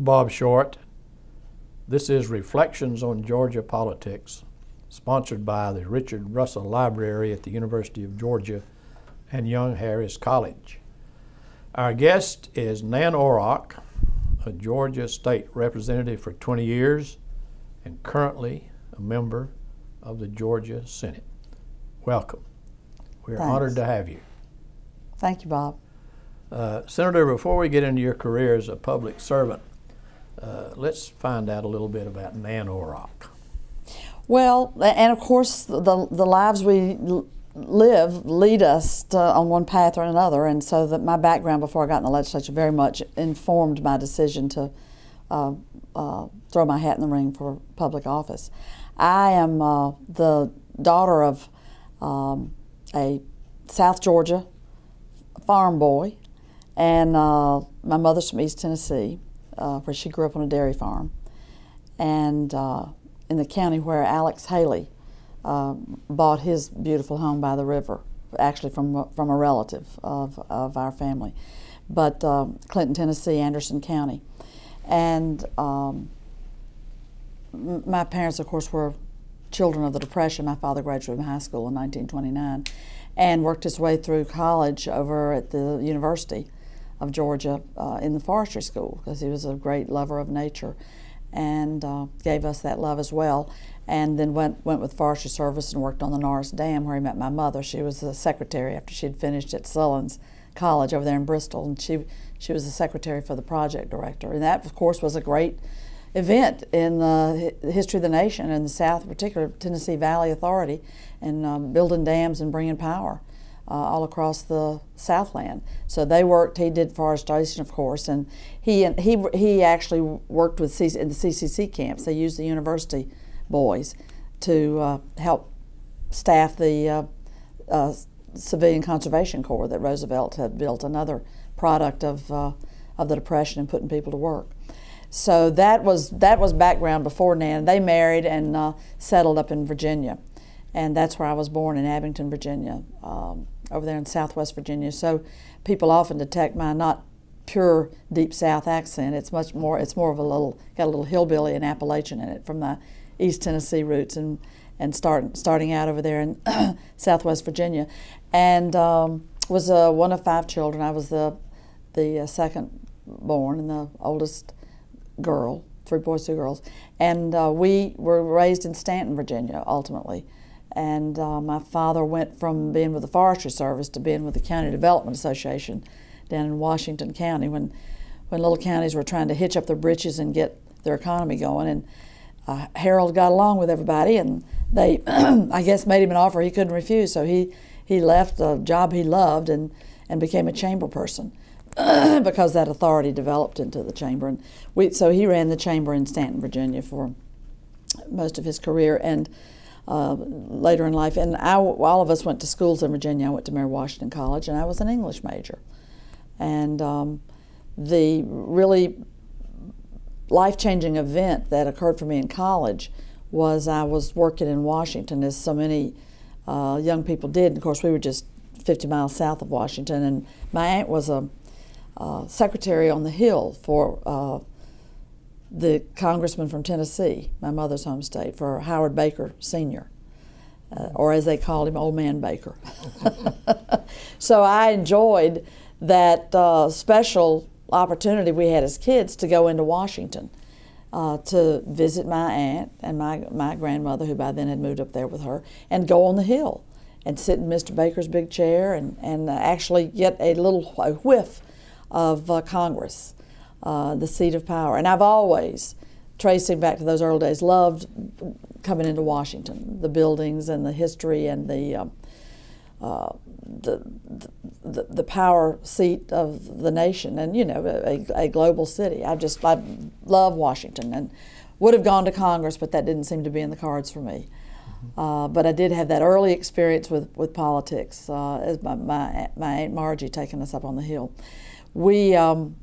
Bob Short. This is Reflections on Georgia Politics, sponsored by the Richard Russell Library at the University of Georgia and Young Harris College. Our guest is Nan Orrock, a Georgia state representative for 20 years and currently a member of the Georgia Senate. Welcome. We are Thanks. honored to have you. Thank you, Bob. Uh, Senator, before we get into your career as a public servant, uh, let's find out a little bit about Nan Orrock. Well, and of course, the, the lives we live lead us to, on one path or another, and so that my background before I got in the legislature very much informed my decision to uh, uh, throw my hat in the ring for public office. I am uh, the daughter of um, a South Georgia farm boy, and uh, my mother's from East Tennessee, uh, where she grew up on a dairy farm, and uh, in the county where Alex Haley uh, bought his beautiful home by the river, actually from from a relative of of our family, but uh, Clinton, Tennessee, Anderson County, and. Um, my parents, of course, were children of the Depression. My father graduated from high school in 1929 and worked his way through college over at the University of Georgia uh, in the forestry school because he was a great lover of nature and uh, gave us that love as well. And then went, went with Forestry Service and worked on the Norris Dam where he met my mother. She was the secretary after she had finished at Sullins College over there in Bristol, and she, she was the secretary for the project director. And that, of course, was a great event in the history of the nation and the South, in particular Tennessee Valley Authority, and um, building dams and bringing power uh, all across the Southland. So they worked. He did forestation, of course, and he and he he actually worked with in the CCC camps. They used the university boys to uh, help staff the uh, uh, Civilian Conservation Corps that Roosevelt had built, another product of uh, of the Depression and putting people to work. So that was that was background before Nan. They married and uh, settled up in Virginia, and that's where I was born in Abingdon, Virginia, um, over there in Southwest Virginia. So people often detect my not pure deep South accent. It's much more. It's more of a little got a little hillbilly and Appalachian in it from my East Tennessee roots and and start, starting out over there in Southwest Virginia, and um, was uh, one of five children. I was the the uh, second born and the oldest girl, three boys, two girls, and uh, we were raised in Staunton, Virginia, ultimately. And uh, my father went from being with the Forestry Service to being with the County Development Association down in Washington County when, when little counties were trying to hitch up their britches and get their economy going. And uh, Harold got along with everybody, and they, I guess, made him an offer he couldn't refuse. So he, he left a job he loved and, and became a chamber person. because that authority developed into the chamber. And we, so he ran the chamber in Staunton, Virginia for most of his career and uh, later in life. And I, all of us went to schools in Virginia. I went to Mary Washington College and I was an English major. And um, the really life changing event that occurred for me in college was I was working in Washington, as so many uh, young people did. Of course, we were just 50 miles south of Washington, and my aunt was a uh, secretary on the Hill for uh, the congressman from Tennessee, my mother's home state, for Howard Baker Sr., uh, or as they called him, Old Man Baker. so I enjoyed that uh, special opportunity we had as kids to go into Washington. Uh, to visit my aunt and my, my grandmother, who by then had moved up there with her, and go on the hill and sit in Mr. Baker's big chair and, and actually get a little a whiff of uh, Congress, uh, the seat of power. And I've always, tracing back to those early days, loved coming into Washington, the buildings and the history and the, um, uh, the, the, the power seat of the nation and, you know, a, a global city. I just, I love Washington and would have gone to Congress, but that didn't seem to be in the cards for me. Uh, but I did have that early experience with, with politics, uh, as my, my, my Aunt Margie taking us up on the Hill we um,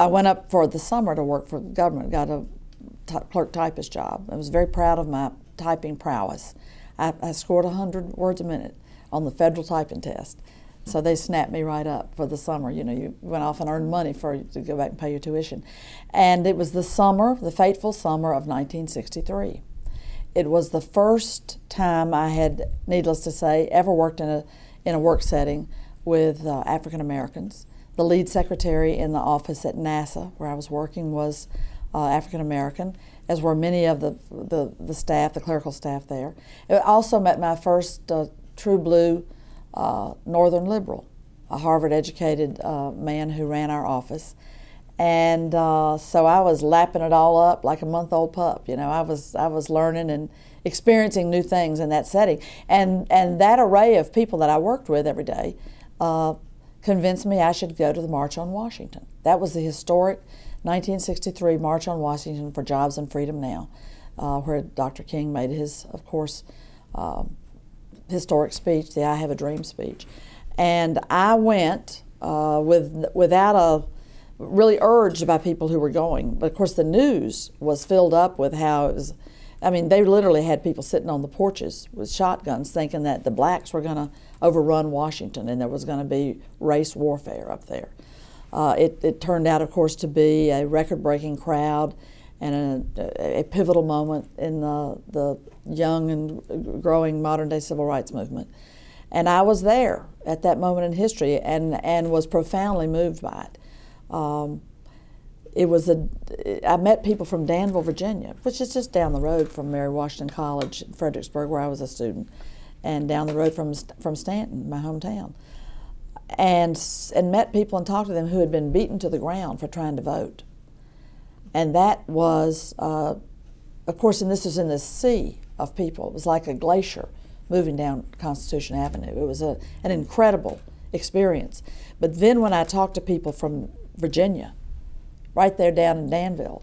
I went up for the summer to work for the government, got a clerk typist job. I was very proud of my typing prowess. I, I scored 100 words a minute on the federal typing test. So they snapped me right up for the summer. You know, you went off and earned money for to go back and pay your tuition. And it was the summer, the fateful summer of 1963. It was the first time I had, needless to say, ever worked in a in a work setting with uh, African Americans. The lead secretary in the office at NASA, where I was working, was uh, African American, as were many of the, the, the, staff, the clerical staff there. I also met my first uh, true blue uh, Northern liberal, a Harvard educated uh, man who ran our office. And uh, so I was lapping it all up like a month old pup. You know, I was, I was learning and experiencing new things in that setting. And, and that array of people that I worked with every day uh, convinced me I should go to the March on Washington. That was the historic 1963 March on Washington for Jobs and Freedom Now, uh, where Dr. King made his, of course, um, historic speech, the I Have a Dream speech. And I went uh, with, without a, really urged by people who were going. But of course, the news was filled up with how it was. I mean, they literally had people sitting on the porches with shotguns thinking that the blacks were going to overrun Washington and there was going to be race warfare up there. Uh, it, it, turned out, of course, to be a record breaking crowd and a, a, pivotal moment in the, the young and growing modern day civil rights movement. And I was there at that moment in history and, and was profoundly moved by it. Um, it was a, I met people from Danville, Virginia, which is just down the road from Mary Washington College in Fredericksburg, where I was a student, and down the road from, from Staunton, my hometown. And, and met people and talked to them who had been beaten to the ground for trying to vote. And that was, uh, of course, and this was in the sea of people. It was like a glacier moving down Constitution Avenue. It was a, an incredible experience. But then when I talked to people from Virginia, right there down in Danville,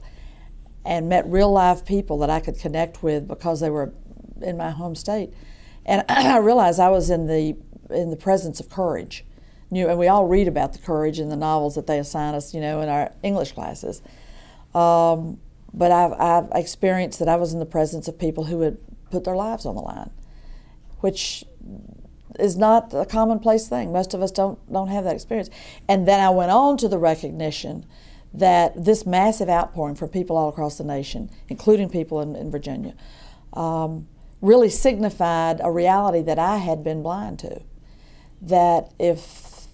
and met real live people that I could connect with because they were in my home state. And I realized I was in the in the presence of courage. You, know, and we all read about the courage in the novels that they assign us, you know, in our English classes. Um, but I've, I've experienced that I was in the presence of people who had put their lives on the line, which is not a commonplace thing. Most of us don't don't have that experience. And then I went on to the recognition that this massive outpouring from people all across the nation, including people in, in Virginia, um, really signified a reality that I had been blind to. That if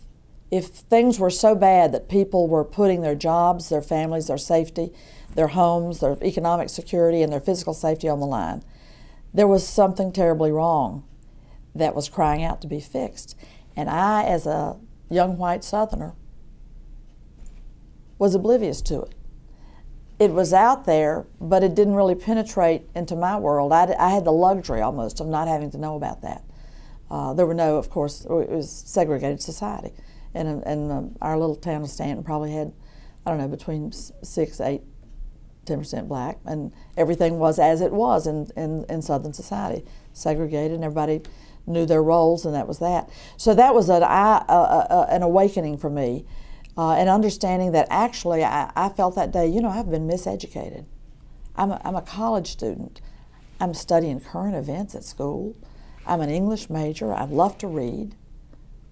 if things were so bad that people were putting their jobs, their families, their safety, their homes, their economic security, and their physical safety on the line, there was something terribly wrong that was crying out to be fixed. And I, as a young white Southerner, was oblivious to it. It was out there, but it didn't really penetrate into my world. I, I had the luxury almost of not having to know about that. Uh, there were no, of course, it was segregated society. And, and uh, our little town of Staunton probably had, I don't know, between six, eight, 10% black, and everything was as it was in, in, in Southern society, segregated, and everybody knew their roles, and that was that. So that was an, uh, uh, an awakening for me, uh, and understanding that actually I, I, felt that day, you know, I've been miseducated. I'm a, I'm a college student. I'm studying current events at school. I'm an English major. I love to read.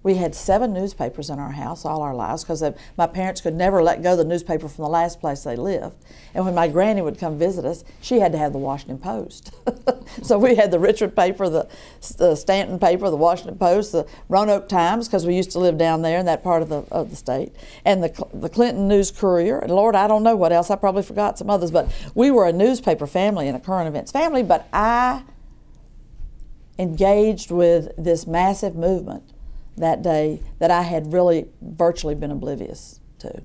We had seven newspapers in our house all our lives because my parents could never let go the newspaper from the last place they lived. And when my granny would come visit us, she had to have the Washington Post. so we had the Richmond paper, the, the Staunton paper, the Washington Post, the Roanoke Times because we used to live down there in that part of the, of the state, and the, the Clinton News Courier. And Lord, I don't know what else. I probably forgot some others, but we were a newspaper family and a current events family. But I engaged with this massive movement that day that I had really virtually been oblivious to.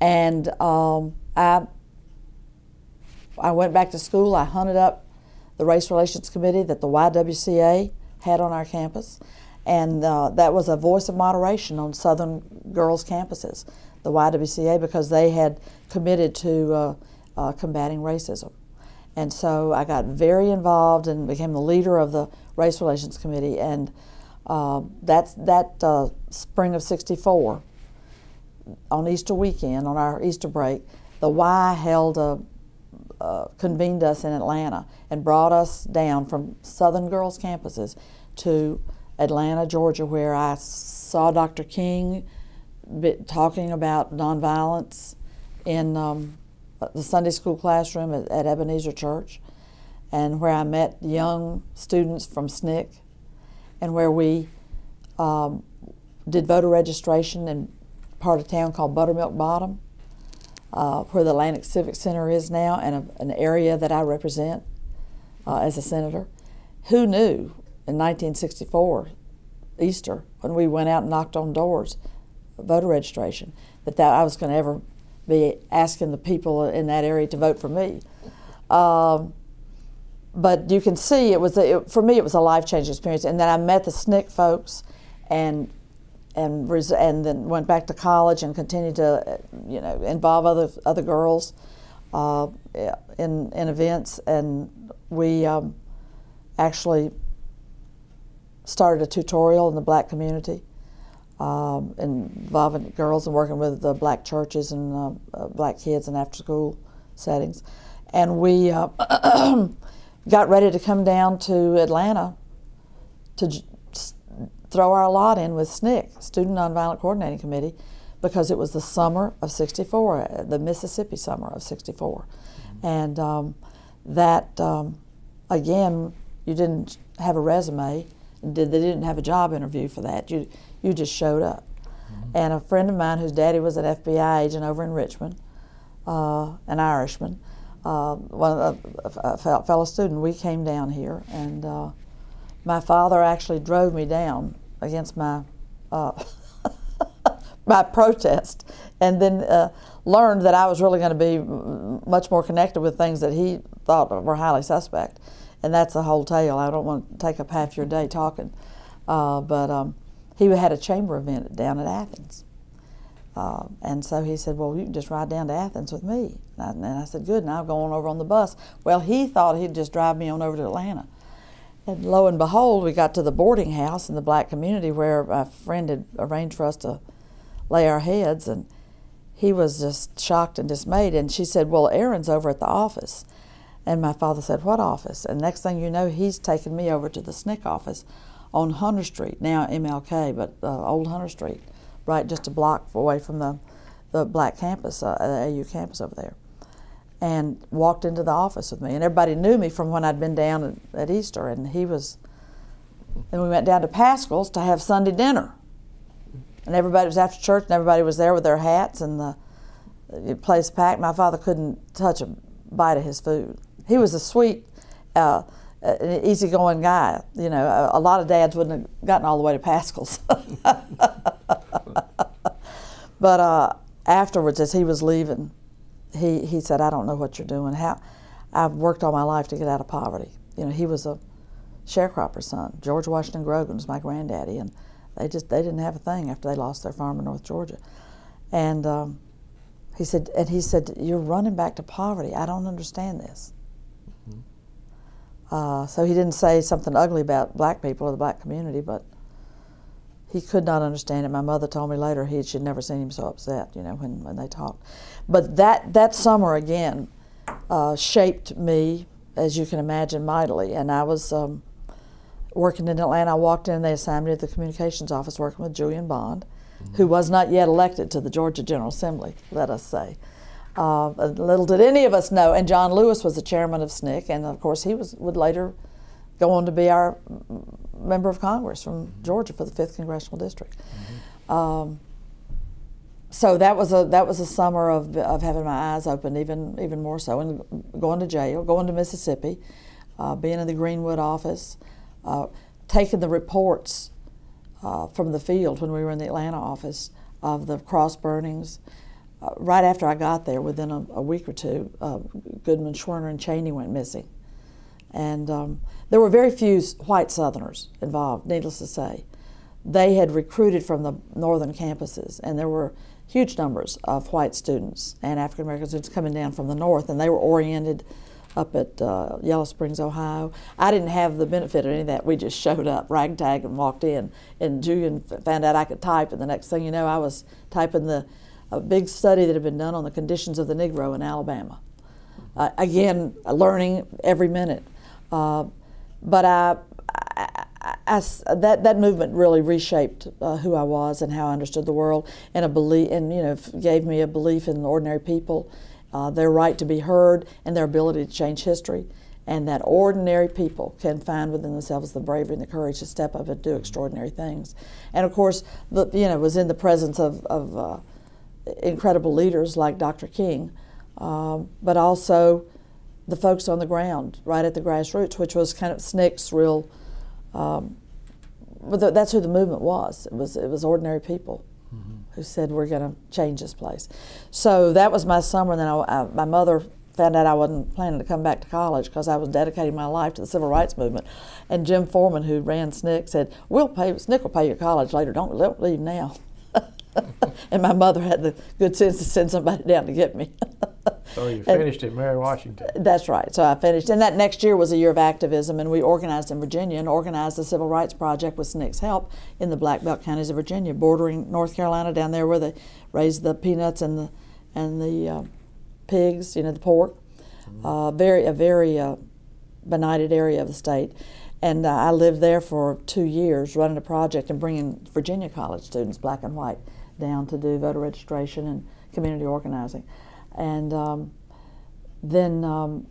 And um, I, I went back to school. I hunted up the Race Relations Committee that the YWCA had on our campus, and uh, that was a voice of moderation on Southern girls' campuses, the YWCA, because they had committed to uh, uh, combating racism. And so I got very involved and became the leader of the Race Relations Committee. And uh, that's that uh, spring of '64, on Easter weekend, on our Easter break, the Y held a uh, convened us in Atlanta and brought us down from Southern girls' campuses to Atlanta, Georgia, where I saw Dr. King talking about nonviolence in um, the Sunday school classroom at, at, Ebenezer Church, and where I met young students from SNCC, and where we um, did voter registration in part of town called Buttermilk Bottom, uh, where the Atlanta Civic Center is now, and a, an area that I represent uh, as a senator. Who knew in 1964, Easter, when we went out and knocked on doors, voter registration, that, that I was going to ever be asking the people in that area to vote for me. Um, but you can see it was a, it, for me it was a life changing experience. And then I met the SNCC folks, and and and then went back to college and continued to you know involve other other girls uh, in in events. And we um, actually started a tutorial in the black community um, involving girls and working with the black churches and uh, uh, black kids in after school settings. And we uh, got ready to come down to Atlanta to j- throw our lot in with SNCC, Student Nonviolent Coordinating Committee, because it was the summer of 64, uh, the Mississippi summer of 64. Mm-hmm. And um, that, um, again, you didn't have a resume, did, they didn't have a job interview for that. You, you just showed up. Mm-hmm. And a friend of mine whose daddy was an FBI agent over in Richmond, uh, an Irishman, uh, one, a, fellow student, we came down here, and uh, my father actually drove me down against my uh, my protest, and then uh, learned that I was really going to be much more connected with things that he thought were highly suspect, and that's the whole tale. I don't want to take up half your day talking, uh, but um, he had a chamber event down at Athens. Uh, and so he said, Well, you can just ride down to Athens with me. And I, and I said, Good, now I'm going over on the bus. Well, he thought he'd just drive me on over to Atlanta. And lo and behold, we got to the boarding house in the black community where a friend had arranged for us to lay our heads. And he was just shocked and dismayed. And she said, Well, Aaron's over at the office. And my father said, What office? And next thing you know, he's taken me over to the SNCC office on Hunter Street, now MLK, but uh, Old Hunter Street, right just a block away from the, the black campus, uh, AU campus over there. And walked into the office with me. And everybody knew me from when I'd been down at, at Easter. And he was, and we went down to Paschal's to have Sunday dinner. And everybody was after church, and everybody was there with their hats, and the, the place packed. My father couldn't touch a bite of his food. He was a sweet, uh, an easygoing guy. You know, a, a, lot of dads wouldn't have gotten all the way to Paschal's. but uh, afterwards, as he was leaving, he, he said, I don't know what you're doing. How I've worked all my life to get out of poverty. You know, he was a sharecropper's son. George Washington Grogan was my granddaddy, and they just they didn't have a thing after they lost their farm in North Georgia. And um, he said, and he said, you're running back to poverty. I don't understand this. Uh, so he didn't say something ugly about black people or the black community, but he could not understand it. My mother told me later he she'd never seen him so upset, you know, when, when they talked. But that that summer again uh, shaped me, as you can imagine, mightily. And I was um, working in Atlanta. I walked in, they assigned me to the communications office working with Julian Bond, mm-hmm. who was not yet elected to the Georgia General Assembly, let us say. Uh, little did any of us know. And John Lewis was the chairman of SNCC, and of course he was would later go on to be our member of Congress from Georgia for the fifth congressional district. Mm-hmm. Um, so that was a that was a summer of, of having my eyes open even even more so, and going to jail, going to Mississippi, uh, being in the Greenwood office, uh, taking the reports uh, from the field when we were in the Atlanta office of the cross burnings uh, right after I got there, within a, a week or two, uh, Goodman, Schwerner, and Cheney went missing. And um, there were very few white Southerners involved, needless to say. They had recruited from the northern campuses, and there were huge numbers of white students and African American students coming down from the north, and they were oriented up at uh, Yellow Springs, Ohio. I didn't have the benefit of any of that. We just showed up, ragtag, and walked in. And Julian found out I could type, and the next thing you know, I was typing the a big study that had been done on the conditions of the Negro in Alabama. Uh, again, learning every minute. Uh, but I, I, I that that movement really reshaped uh, who I was and how I understood the world, and a belief, and you know, gave me a belief in ordinary people, uh, their right to be heard, and their ability to change history, and that ordinary people can find within themselves the bravery and the courage to step up and do extraordinary things. And of course, the, you know, was in the presence of, of uh, incredible leaders like Dr. King, um, but also the folks on the ground, right at the grassroots, which was kind of SNCC's real. Um, but that's who the movement was. It was it was ordinary people mm-hmm. who said we're going to change this place. So that was my summer. And then I, I, my mother found out I wasn't planning to come back to college because I was dedicating my life to the civil rights movement. And Jim Forman, who ran SNCC, said, "We'll pay. SNCC will pay your college later. Don't don't leave now." and my mother had the good sense to send somebody down to get me. so you finished and, at Mary Washington. That's right. So I finished, and that next year was a year of activism, and we organized in Virginia and organized a civil rights project with SNCC's help in the Black Belt counties of Virginia, bordering North Carolina, down there where they raise the peanuts and the and the uh, pigs, you know, the pork. Mm-hmm. Uh, very a very uh, benighted area of the state. And uh, I lived there for two years running a project and bringing Virginia college students, black and white, down to do voter registration and community organizing. And um, then um,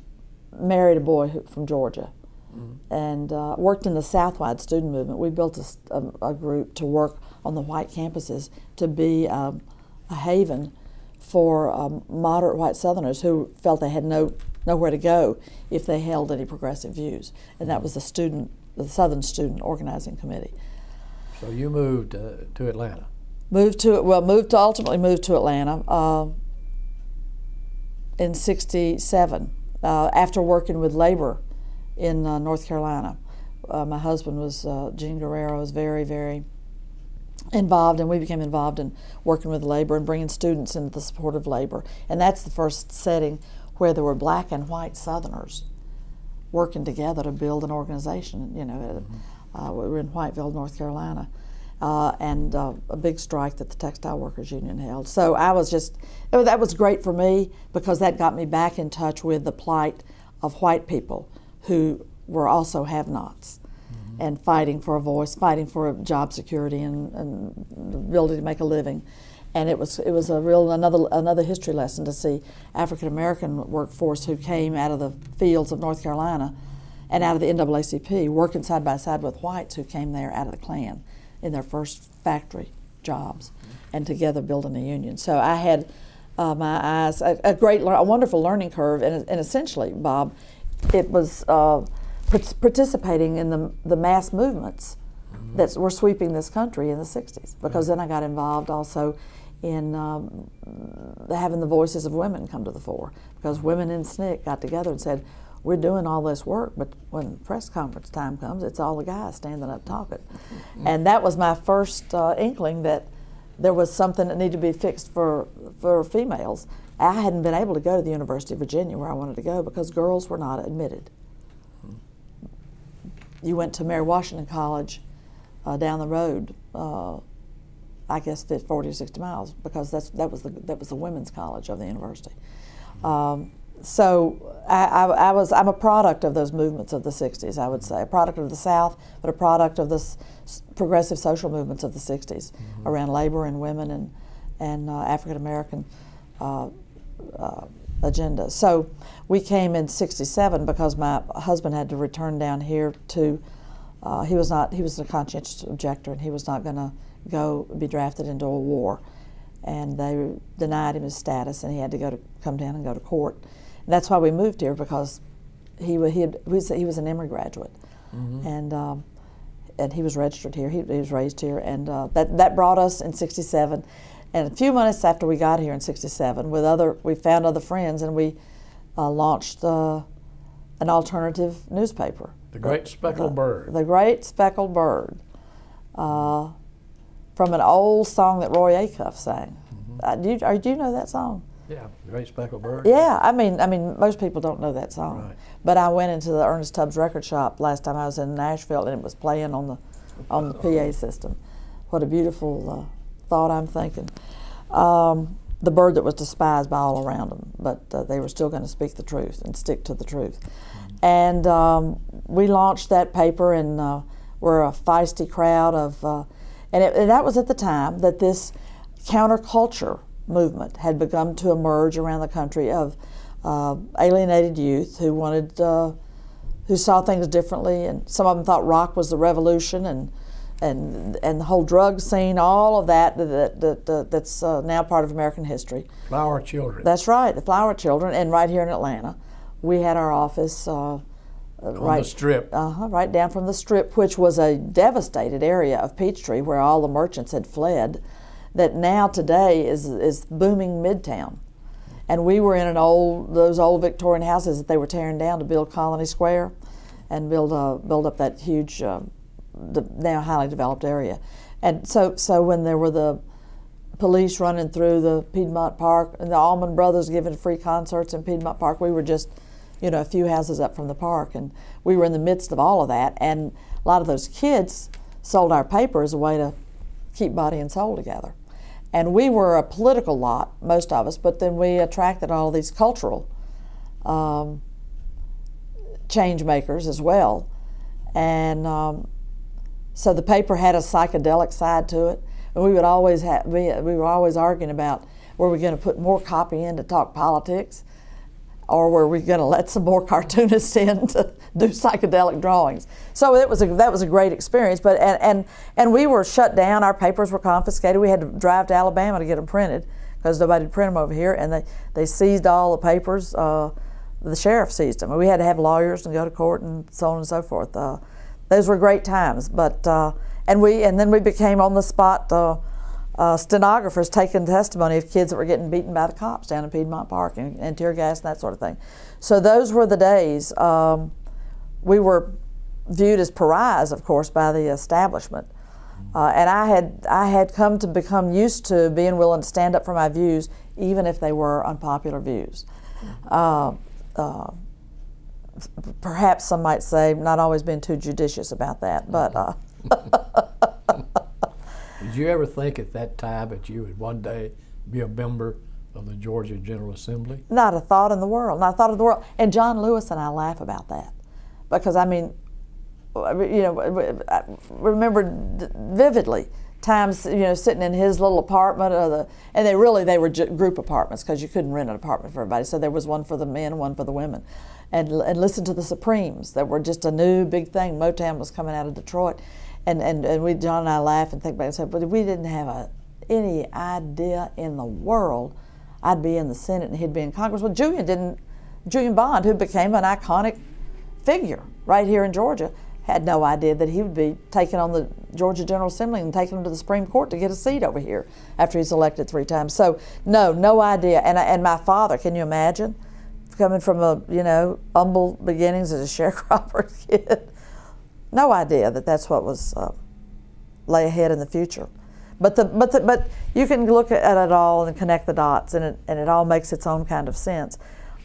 married a boy who, from Georgia mm-hmm. and uh, worked in the Southwide student movement. We built a, a, a, group to work on the white campuses to be um, a haven for um, moderate white Southerners who felt they had no nowhere to go if they held any progressive views. And that was the student, the Southern Student Organizing Committee. So you moved uh, to Atlanta. Moved to well, moved to ultimately moved to Atlanta uh, in '67 uh, after working with labor in uh, North Carolina. Uh, my husband was uh, Gene Guerrero was very very involved, and we became involved in working with labor and bringing students into the support of labor. And that's the first setting where there were black and white Southerners working together to build an organization. You know, uh, we were in Whiteville, North Carolina uh, and uh, a big strike that the Textile Workers Union held. So I was just, was, that was great for me because that got me back in touch with the plight of white people who were also have nots mm-hmm. and fighting for a voice, fighting for job security and, and the ability to make a living. And it was it was a real another another history lesson to see African American workforce who came out of the fields of North Carolina and out of the NAACP working side by side with whites who came there out of the Klan in their first factory jobs and together building a union. So I had uh, my eyes, a, a great, a wonderful learning curve, and, and essentially, Bob, it was uh, participating in the, the mass movements that were sweeping this country in the 60s because then I got involved also in um, having the voices of women come to the fore because women in SNCC got together and said, we're doing all this work, but when press conference time comes, it's all the guys standing up talking. Mm-hmm. And that was my first uh, inkling that there was something that needed to be fixed for, for females. I hadn't been able to go to the University of Virginia where I wanted to go because girls were not admitted. Mm-hmm. You went to Mary Washington College uh, down the road, uh, I guess 40 or 60 miles, because that's, that, was the, that was the women's college of the university. Mm-hmm. Um, so I, I, I, was I'm a product of those movements of the '60s. I would say a product of the South, but a product of the progressive social movements of the '60s mm-hmm. around labor and women and and uh, African American uh, uh, agenda. So we came in '67 because my husband had to return down here to. Uh, he was not. He was a conscientious objector, and he was not going to go be drafted into a war, and they denied him his status, and he had to go to come down and go to court that's why we moved here because he, he, had, he, was, he was an Emory graduate. Mm-hmm. And, um, and he was registered here. He, he was raised here. And uh, that, that brought us in 67. And a few months after we got here in 67, with other, we found other friends and we uh, launched uh, an alternative newspaper. The Great Speckled the, Bird. The Great Speckled Bird. Uh, from an old song that Roy Acuff sang. Mm-hmm. Uh, do, you, do you know that song? Yeah, Great Speckled Bird. Yeah, I mean, I mean, most people don't know that song. Right. But I went into the Ernest Tubbs record shop last time I was in Nashville, and it was playing on the on the PA system. What a beautiful uh, thought I'm thinking. Um, the bird that was despised by all around them, but uh, they were still going to speak the truth and stick to the truth. Mm-hmm. And um, we launched that paper, and uh, were a feisty crowd of, uh, and, it, and that was at the time that this counterculture movement had begun to emerge around the country of uh, alienated youth who wanted, uh, who saw things differently, and some of them thought rock was the revolution, and and and the whole drug scene, all of that that, that, that that's uh, now part of American history. Flower children. That's right, the Flower Children, and right here in Atlanta, we had our office. Uh, on right, the strip. uh-huh, right down from the strip, which was a devastated area of Peachtree where all the merchants had fled, that now today is is booming Midtown. And we were in an old those old Victorian houses that they were tearing down to build Colony Square, and build uh, build up that huge, uh, the now highly developed area. And so so when there were the police running through the Piedmont Park and the Allman Brothers giving free concerts in Piedmont Park, we were just you know, a few houses up from the park. And we were in the midst of all of that. And a lot of those kids sold our paper as a way to keep body and soul together. And we were a political lot, most of us, but then we attracted all these cultural um, change makers as well. And um, so the paper had a psychedelic side to it. And we would always have, we, we were always arguing about were we going to put more copy in to talk politics or were we going to let some more cartoonists in to do psychedelic drawings? So it was a, that was a great experience. But and, and and we were shut down. Our papers were confiscated. We had to drive to Alabama to get them printed because nobody would print them over here. And they they seized all the papers. Uh, the sheriff seized them. We had to have lawyers and go to court and so on and so forth. Uh, those were great times. But uh, and we and then we became on the spot uh, uh, stenographers taking testimony of kids that were getting beaten by the cops down in Piedmont Park and, and tear gas and that sort of thing. So those were the days. Um, we were viewed as pariahs, of course, by the establishment. Uh, and I had I had come to become used to being willing to stand up for my views, even if they were unpopular views. Uh, uh, perhaps some might say not always been too judicious about that, but. Did you ever think at that time that you would one day be a member of the Georgia General Assembly? Not a thought in the world. Not a thought in the world. And John Lewis and I laugh about that because I mean, you know, I remember vividly times you know sitting in his little apartment or the and they really they were group apartments because you couldn't rent an apartment for everybody so there was one for the men one for the women and and listen to the supremes that were just a new big thing motown was coming out of detroit and and, and we John and I laugh and think back and say, but we didn't have a, any idea in the world I'd be in the Senate and he'd be in Congress. Well, Julian didn't. Julian Bond, who became an iconic figure right here in Georgia, had no idea that he would be taken on the Georgia General Assembly and taken him to the Supreme Court to get a seat over here after he's elected three times. So no, no idea. And and my father, can you imagine, coming from a you know humble beginnings as a sharecropper kid, no idea that that's what was uh, lay ahead in the future. But the, but the, but you can look at it all and connect the dots, and it and it all makes its own kind of sense.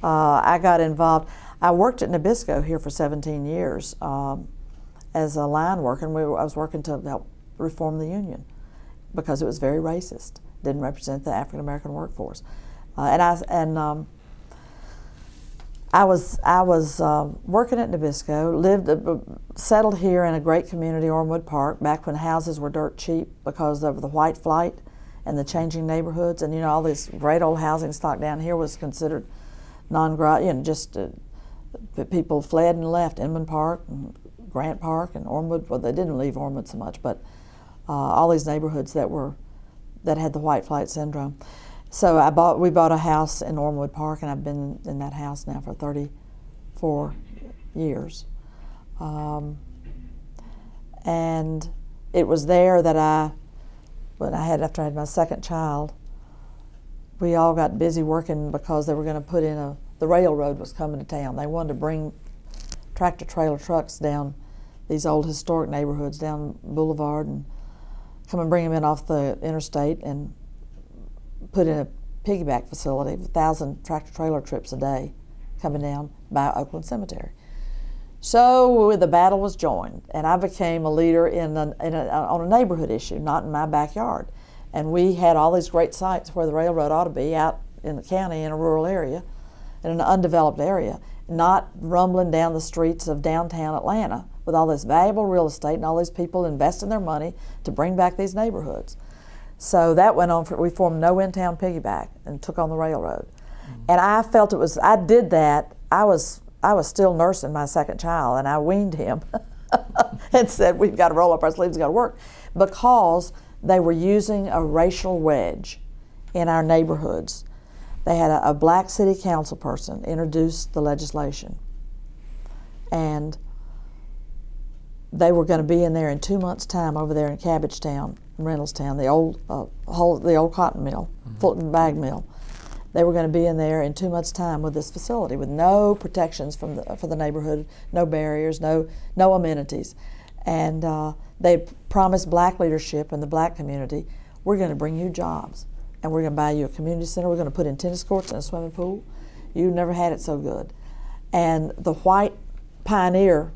Uh, I got involved. I worked at Nabisco here for 17 years um, as a line worker, and we were, I was working to help reform the union because it was very racist, didn't represent the African American workforce, uh, and I and um, I was I was uh, working at Nabisco, lived uh, settled here in a great community, Ormwood Park, back when houses were dirt cheap because of the white flight and the changing neighborhoods, and you know all this great old housing stock down here was considered non you know just uh, people fled and left Inman Park, and Grant Park, and Ormwood. Well, they didn't leave Ormwood so much, but uh, all these neighborhoods that were that had the white flight syndrome. So I bought. We bought a house in Ormwood Park, and I've been in that house now for 34 years. Um, and it was there that I, when I had after I had my second child, we all got busy working because they were going to put in a. The railroad was coming to town. They wanted to bring tractor trailer trucks down these old historic neighborhoods down Boulevard and come and bring them in off the interstate and put in a piggyback facility, a thousand tractor trailer trips a day coming down by Oakland Cemetery. So the battle was joined, and I became a leader in, a, in a, on a neighborhood issue, not in my backyard. And we had all these great sites where the railroad ought to be out in the county in a rural area, in an undeveloped area, not rumbling down the streets of downtown Atlanta with all this valuable real estate and all these people investing their money to bring back these neighborhoods. So that went on for, we formed No In Town Piggyback and took on the railroad. Mm-hmm. And I felt it was, I did that, I was, I was still nursing my second child and I weaned him and said, we've got to roll up our sleeves, we've got to work. Because they were using a racial wedge in our neighborhoods. They had a, a black city council person introduce the legislation. And they were going to be in there in two months' time over there in Cabbagetown, Reynoldstown, the old uh, whole, the old cotton mill, mm-hmm. Fulton Bag Mill. They were going to be in there in two months' time with this facility, with no protections from the, for the neighborhood, no barriers, no no amenities, and uh, they promised black leadership in the black community. We're going to bring you jobs, and we're going to buy you a community center. We're going to put in tennis courts and a swimming pool. You never had it so good, and the white pioneer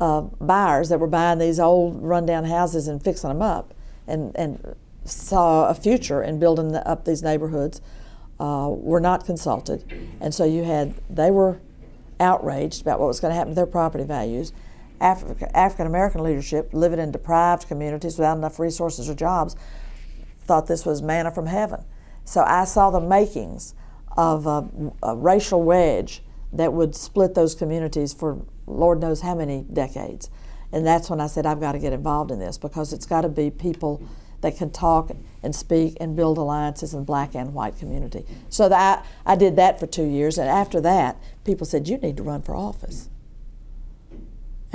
uh, buyers that were buying these old rundown houses and fixing them up and, and saw a future in building the, up these neighborhoods uh, were not consulted. And so you had, they were outraged about what was going to happen to their property values. Afri- African American leadership, living in deprived communities without enough resources or jobs, thought this was manna from heaven. So I saw the makings of a, a racial wedge that would split those communities for Lord knows how many decades. And that's when I said, I've got to get involved in this because it's got to be people that can talk and speak and build alliances in the black and white community. So that I, I did that for two years. And after that, people said, You need to run for office.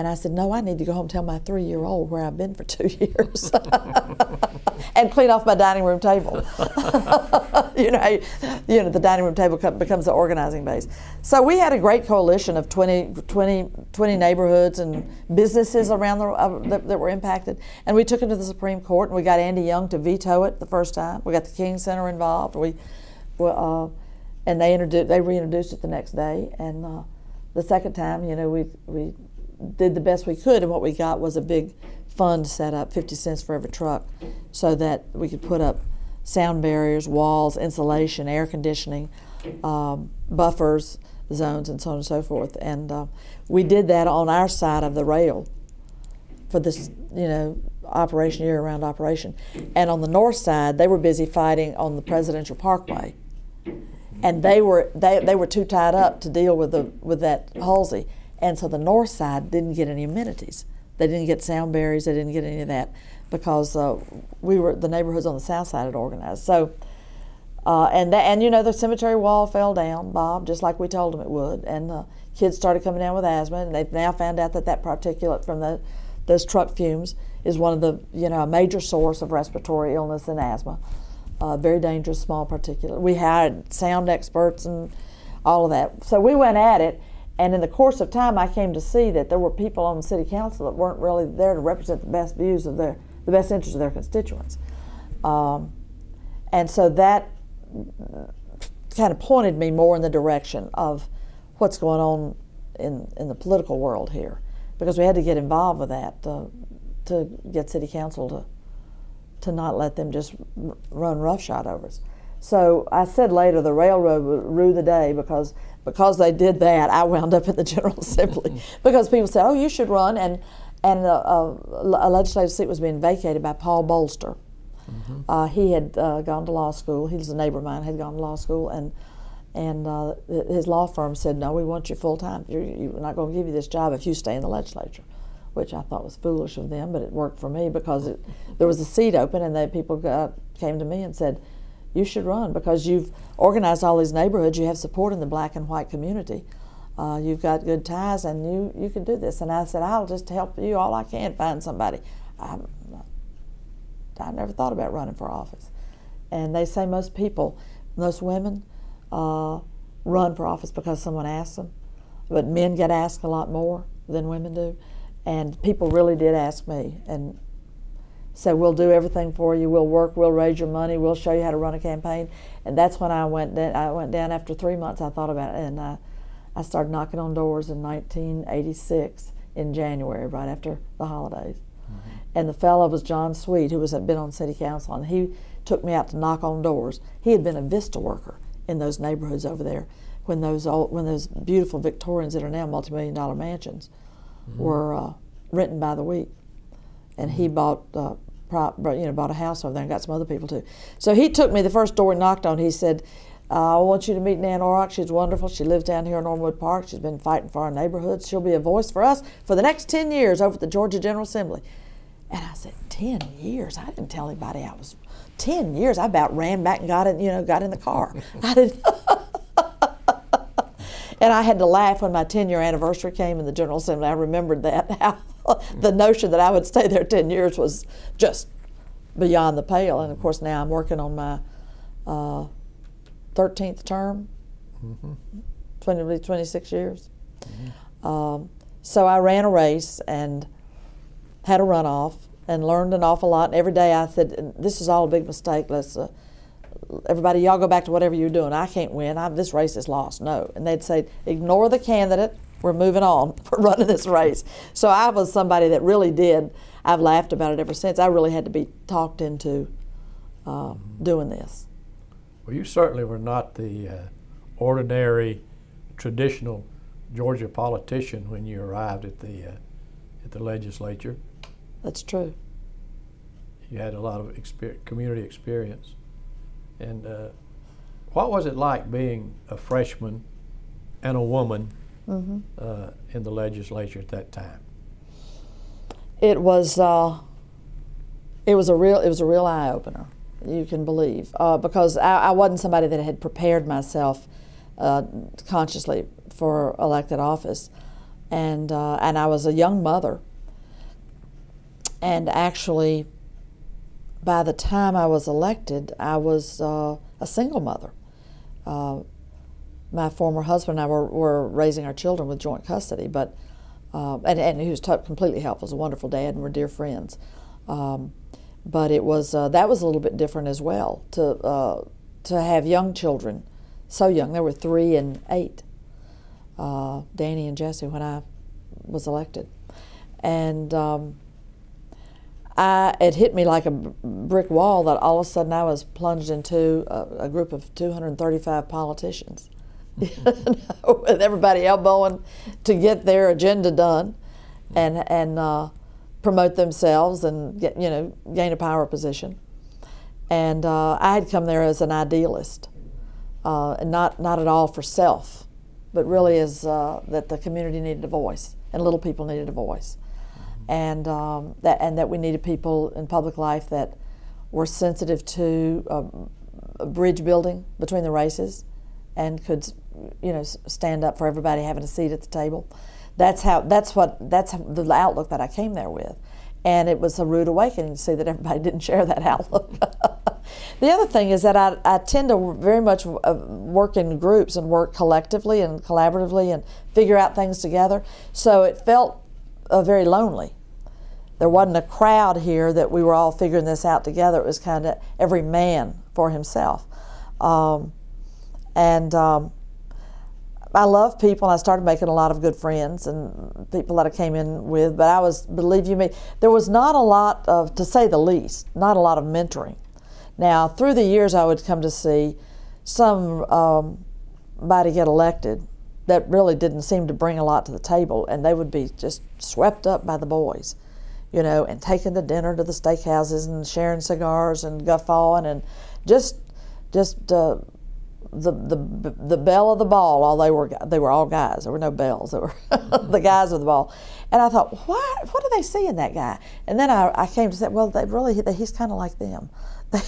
And I said, No, I need to go home and tell my three year old where I've been for two years and clean off my dining room table. you, know, you know, the dining room table becomes the organizing base. So we had a great coalition of 20, 20, 20 neighborhoods and businesses around the, uh, that, that, were impacted. And we took it to the Supreme Court and we got Andy Young to veto it the first time. We got the King Center involved. We, uh, and they, introduced, they reintroduced it the next day. And uh, the second time, you know, we, we did the best we could, and what we got was a big fund set up, 50 cents for every truck, so that we could put up sound barriers, walls, insulation, air conditioning, um, buffers, zones, and so on and so forth. And uh, we did that on our side of the rail for this, you know, operation, year-round operation. And on the north side, they were busy fighting on the Presidential Parkway. And they were they, they were too tied up to deal with the with that Hulsey. And so the north side didn't get any amenities. They didn't get sound barriers. They didn't get any of that because uh, we were the neighborhoods on the south side had organized. So, uh, and that, and you know the cemetery wall fell down, Bob, just like we told them it would, and the kids started coming down with asthma, and they've now found out that that particulate from the those truck fumes is one of the you know a major source of respiratory illness and asthma. Uh, very dangerous small particulate. We had sound experts and all of that. So we went at it, and in the course of time, I came to see that there were people on the city council that weren't really there to represent the best views of their, the best interests of their constituents. Um, and so that kind of pointed me more in the direction of what's going on in, in the political world here, because we had to get involved with that to, to get city council to, to not let them just run roughshod over us. So I said later the railroad would rue the day because because they did that, I wound up in the General Assembly because people said, "Oh, you should run," and and a, a, a legislative seat was being vacated by Paul Bolster. Mm-hmm. Uh, he had uh, gone to law school. He was a neighbor of mine. Had gone to law school, and and uh, his law firm said, "No, we want you full time. You're, you're not going to give you this job if you stay in the legislature." Which I thought was foolish of them, but it worked for me because it, there was a seat open, and they people got, came to me and said, you should run because you've organized all these neighborhoods. You have support in the black and white community. Uh, you've got good ties, and you you can do this. And I said, I'll just help you all I can find somebody. I, I never thought about running for office. And they say most people, most women, uh, run for office because someone asks them, but men get asked a lot more than women do. And people really did ask me, and said, We'll do everything for you. We'll work. We'll raise your money. We'll show you how to run a campaign. And that's when I went down. I went down after three months. I thought about it, and I, I started knocking on doors in 1986 in January, right after the holidays. Mm-hmm. And the fellow was John Sweet, who was had been on city council, and he took me out to knock on doors. He had been a Vista worker in those neighborhoods over there when those old, when those beautiful Victorians that are now multi-million dollar mansions were uh, renting by the week, and he bought. You know, bought a house over there and got some other people too. So he took me the first door he knocked on. He said, uh, "I want you to meet Nan Orrock. She's wonderful. She lives down here in Norwood Park. She's been fighting for our neighborhood. She'll be a voice for us for the next ten years over at the Georgia General Assembly." And I said, 10 years? I didn't tell anybody I was 10 years. I about ran back and got in, you know, got in the car. I didn't. and I had to laugh when my 10 year anniversary came in the General Assembly. I remembered that. How the notion that I would stay there 10 years was just beyond the pale. And of course, now I'm working on my uh, 13th term, mm-hmm. 20, 26 years. Mm-hmm. Um, so I ran a race and had a runoff and learned an awful lot. And every day I said, "This is all a big mistake. Let's uh, everybody, y'all go back to whatever you're doing. I can't win. I, this race is lost." No, and they'd say, "Ignore the candidate. We're moving on We're running this race." So I was somebody that really did. I've laughed about it ever since. I really had to be talked into uh, doing this. Well, you certainly were not the uh, ordinary, traditional Georgia politician when you arrived at the uh, at the legislature. That's true. You had a lot of experience, community experience. And uh, what was it like being a freshman and a woman mm-hmm. uh, in the legislature at that time? It was uh, it was a real it was a real eye opener. You can believe uh, because I, I, wasn't somebody that had prepared myself uh, consciously for elected office, and uh, and I was a young mother and actually, by the time I was elected, I was uh, a single mother. Uh, my former husband and I were, were, raising our children with joint custody, but uh, and, and he was completely helpful. Was a wonderful dad, and we're dear friends. Um, but it was uh, that was a little bit different as well to uh, to have young children, so young. They were three and eight. Uh, Danny and Jesse when I was elected, and um, I, it hit me like a brick wall that all of a sudden I was plunged into a, a group of 235 politicians, with everybody elbowing to get their agenda done, and and uh, promote themselves and get you know gain a power position. And uh, I had come there as an idealist, uh, and not not at all for self, but really as uh, that the community needed a voice and little people needed a voice and um, that and that we needed people in public life that were sensitive to uh, bridge building between the races and could you know stand up for everybody having a seat at the table. That's how that's what that's the outlook that I came there with, and it was a rude awakening to see that everybody didn't share that outlook. the other thing is that I, I tend to very much uh, work in groups and work collectively and collaboratively and figure out things together. So it felt uh, very lonely. There wasn't a crowd here that we were all figuring this out together. It was kind of every man for himself. Um, and um, I love people, I started making a lot of good friends and people that I came in with. But I was, believe you me, there was not a lot of, to say the least, not a lot of mentoring. Now, through the years, I would come to see somebody um, get elected that really didn't seem to bring a lot to the table, and they would be just swept up by the boys, you know, and taking the dinner to the steakhouses and sharing cigars and guffawing and just, just uh, the the the belle of the ball. All they were they were all guys. There were no bells. There were the guys of the ball. And I thought, what what do they see in that guy? And then I, I came to say, well, they really he's kind of like them.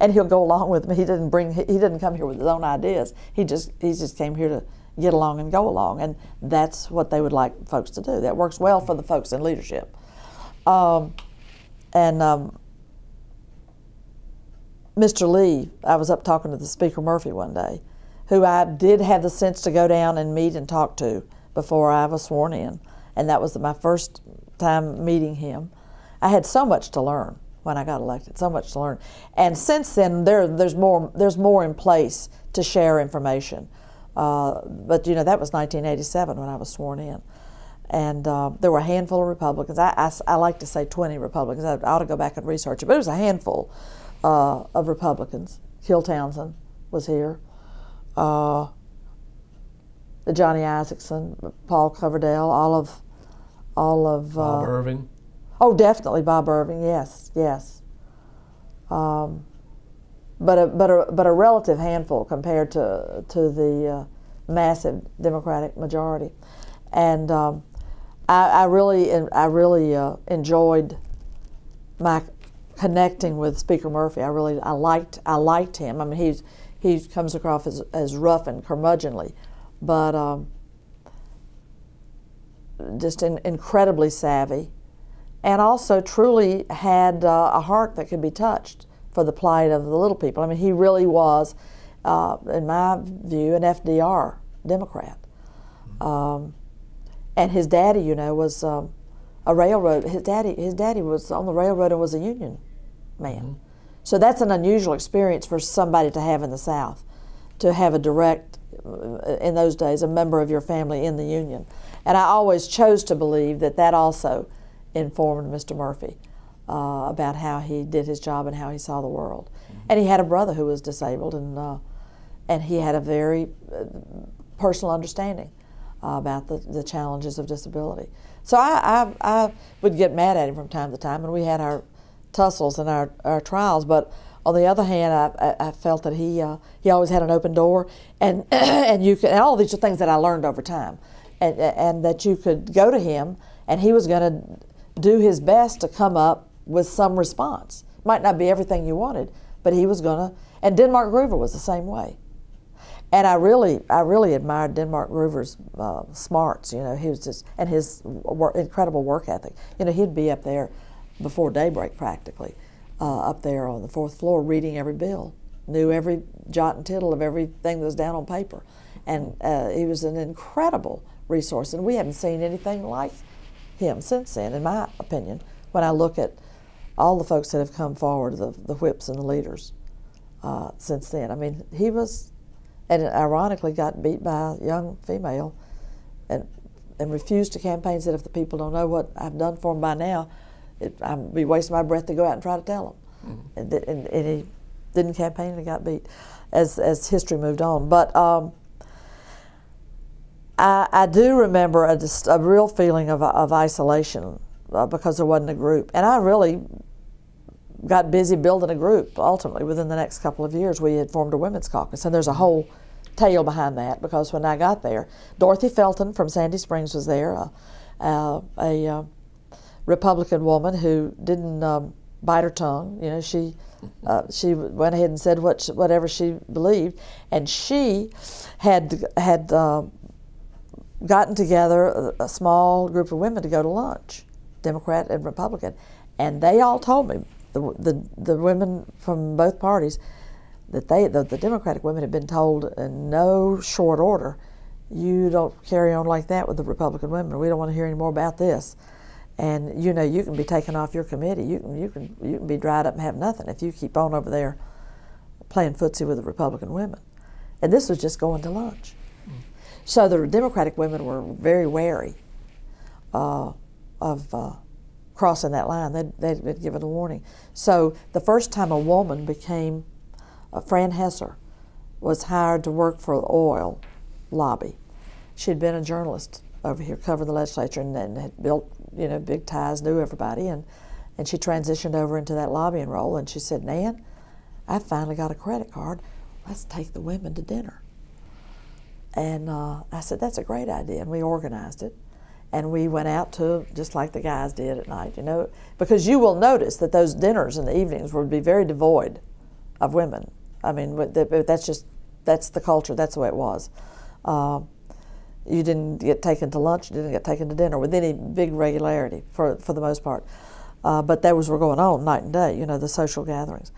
and he'll go along with me. He didn't bring he didn't come here with his own ideas. He just he just came here to get along and go along. And that's what they would like folks to do. That works well for the folks in leadership. Um, and um, Mr. Lee, I was up talking to the Speaker Murphy one day, who I did have the sense to go down and meet and talk to before I was sworn in. And that was my first time meeting him. I had so much to learn when I got elected, so much to learn. And since then, there, there's, more, there's more in place to share information. Uh, but you know that was 1987 when I was sworn in, and uh, there were a handful of Republicans. I, I, I, like to say 20 Republicans. I, ought to go back and research it, but it was a handful uh, of Republicans. Kil Townsend was here. Uh, Johnny Isakson, Paul Coverdell, all of all of Bob uh, Irvin. Oh, definitely Bob Irvin. Yes, yes. Um, but a but a but a relative handful compared to to the uh, massive Democratic majority, and um, I, I really I really uh, enjoyed my connecting with Speaker Murphy. I really I liked I liked him. I mean he's he comes across as, as rough and curmudgeonly, but um, just in, incredibly savvy, and also truly had uh, a heart that could be touched for the plight of the little people. I mean, he really was, uh, in my view, an FDR Democrat. Um, and his daddy, you know, was um, a railroad. His daddy, his daddy was on the railroad and was a Union man. So that's an unusual experience for somebody to have in the South, to have a direct, uh, in those days, a member of your family in the Union. And I always chose to believe that that also informed Mr. Murphy uh, about how he did his job and how he saw the world. Mm-hmm. And he had a brother who was disabled, and uh, and he had a very uh, personal understanding uh, about the, the challenges of disability. So I, I, I would get mad at him from time to time, and we had our tussles and our, our trials. But on the other hand, I, I felt that he uh, he always had an open door, and and you could, and all these are things that I learned over time, and and that you could go to him, and he was going to do his best to come up with some response. Might not be everything you wanted, but he was going to. And Denmark Groover was the same way. And I really, I really admired Denmark Groover's uh, smarts. You know, he was just and his incredible work ethic. You know, he'd be up there before daybreak practically, uh, up there on the fourth floor reading every bill, knew every jot and tittle of everything that was down on paper, and uh, he was an incredible resource. And we haven't seen anything like him since then, in my opinion, when I look at all the folks that have come forward, the, the whips and the leaders uh, since then. I mean, he was, and ironically got beat by a young female and, and refused to campaign, said if the people don't know what I've done for them by now, it, I'd be wasting my breath to go out and try to tell them. Mm-hmm. And, and, and, he didn't campaign and got beat as, as history moved on. But um, I, I do remember a, just a real feeling of, of isolation uh, because there wasn't a group. And I really got busy building a group ultimately within the next couple of years. We had formed a women's caucus, and there's a whole tale behind that because when I got there, Dorothy Felton from Sandy Springs was there, uh, uh, a uh, Republican woman who didn't um, bite her tongue. You know, she uh, she went ahead and said what she, whatever she believed, and she had had uh, gotten together a, a small group of women to go to lunch, Democrat and Republican, and they all told me the the, the women from both parties that they the, the Democratic women had been told in no short order, you don't carry on like that with the Republican women. We don't want to hear any more about this. And you know you can be taken off your committee. You can you can you can be dried up and have nothing if you keep on over there playing footsie with the Republican women. And this was just going to lunch. So the Democratic women were very wary uh, of uh, crossing that line. They'd, they'd been given a warning. So the first time a woman became, uh, Fran Hesser was hired to work for the oil lobby. She'd been a journalist over here covering the legislature and, and had built, you know, big ties, knew everybody, and, and she transitioned over into that lobbying role. And she said, Nan, I finally got a credit card. Let's take the women to dinner. And uh, I said, that's a great idea. And we organized it. And we went out to just like the guys did at night, you know, because you will notice that those dinners in the evenings would be very devoid of women. I mean, that's just, that's the culture, that's the way it was. Uh, you didn't get taken to lunch, you didn't get taken to dinner with any big regularity for, for the most part. Uh, but those were going on night and day, you know, the social gatherings.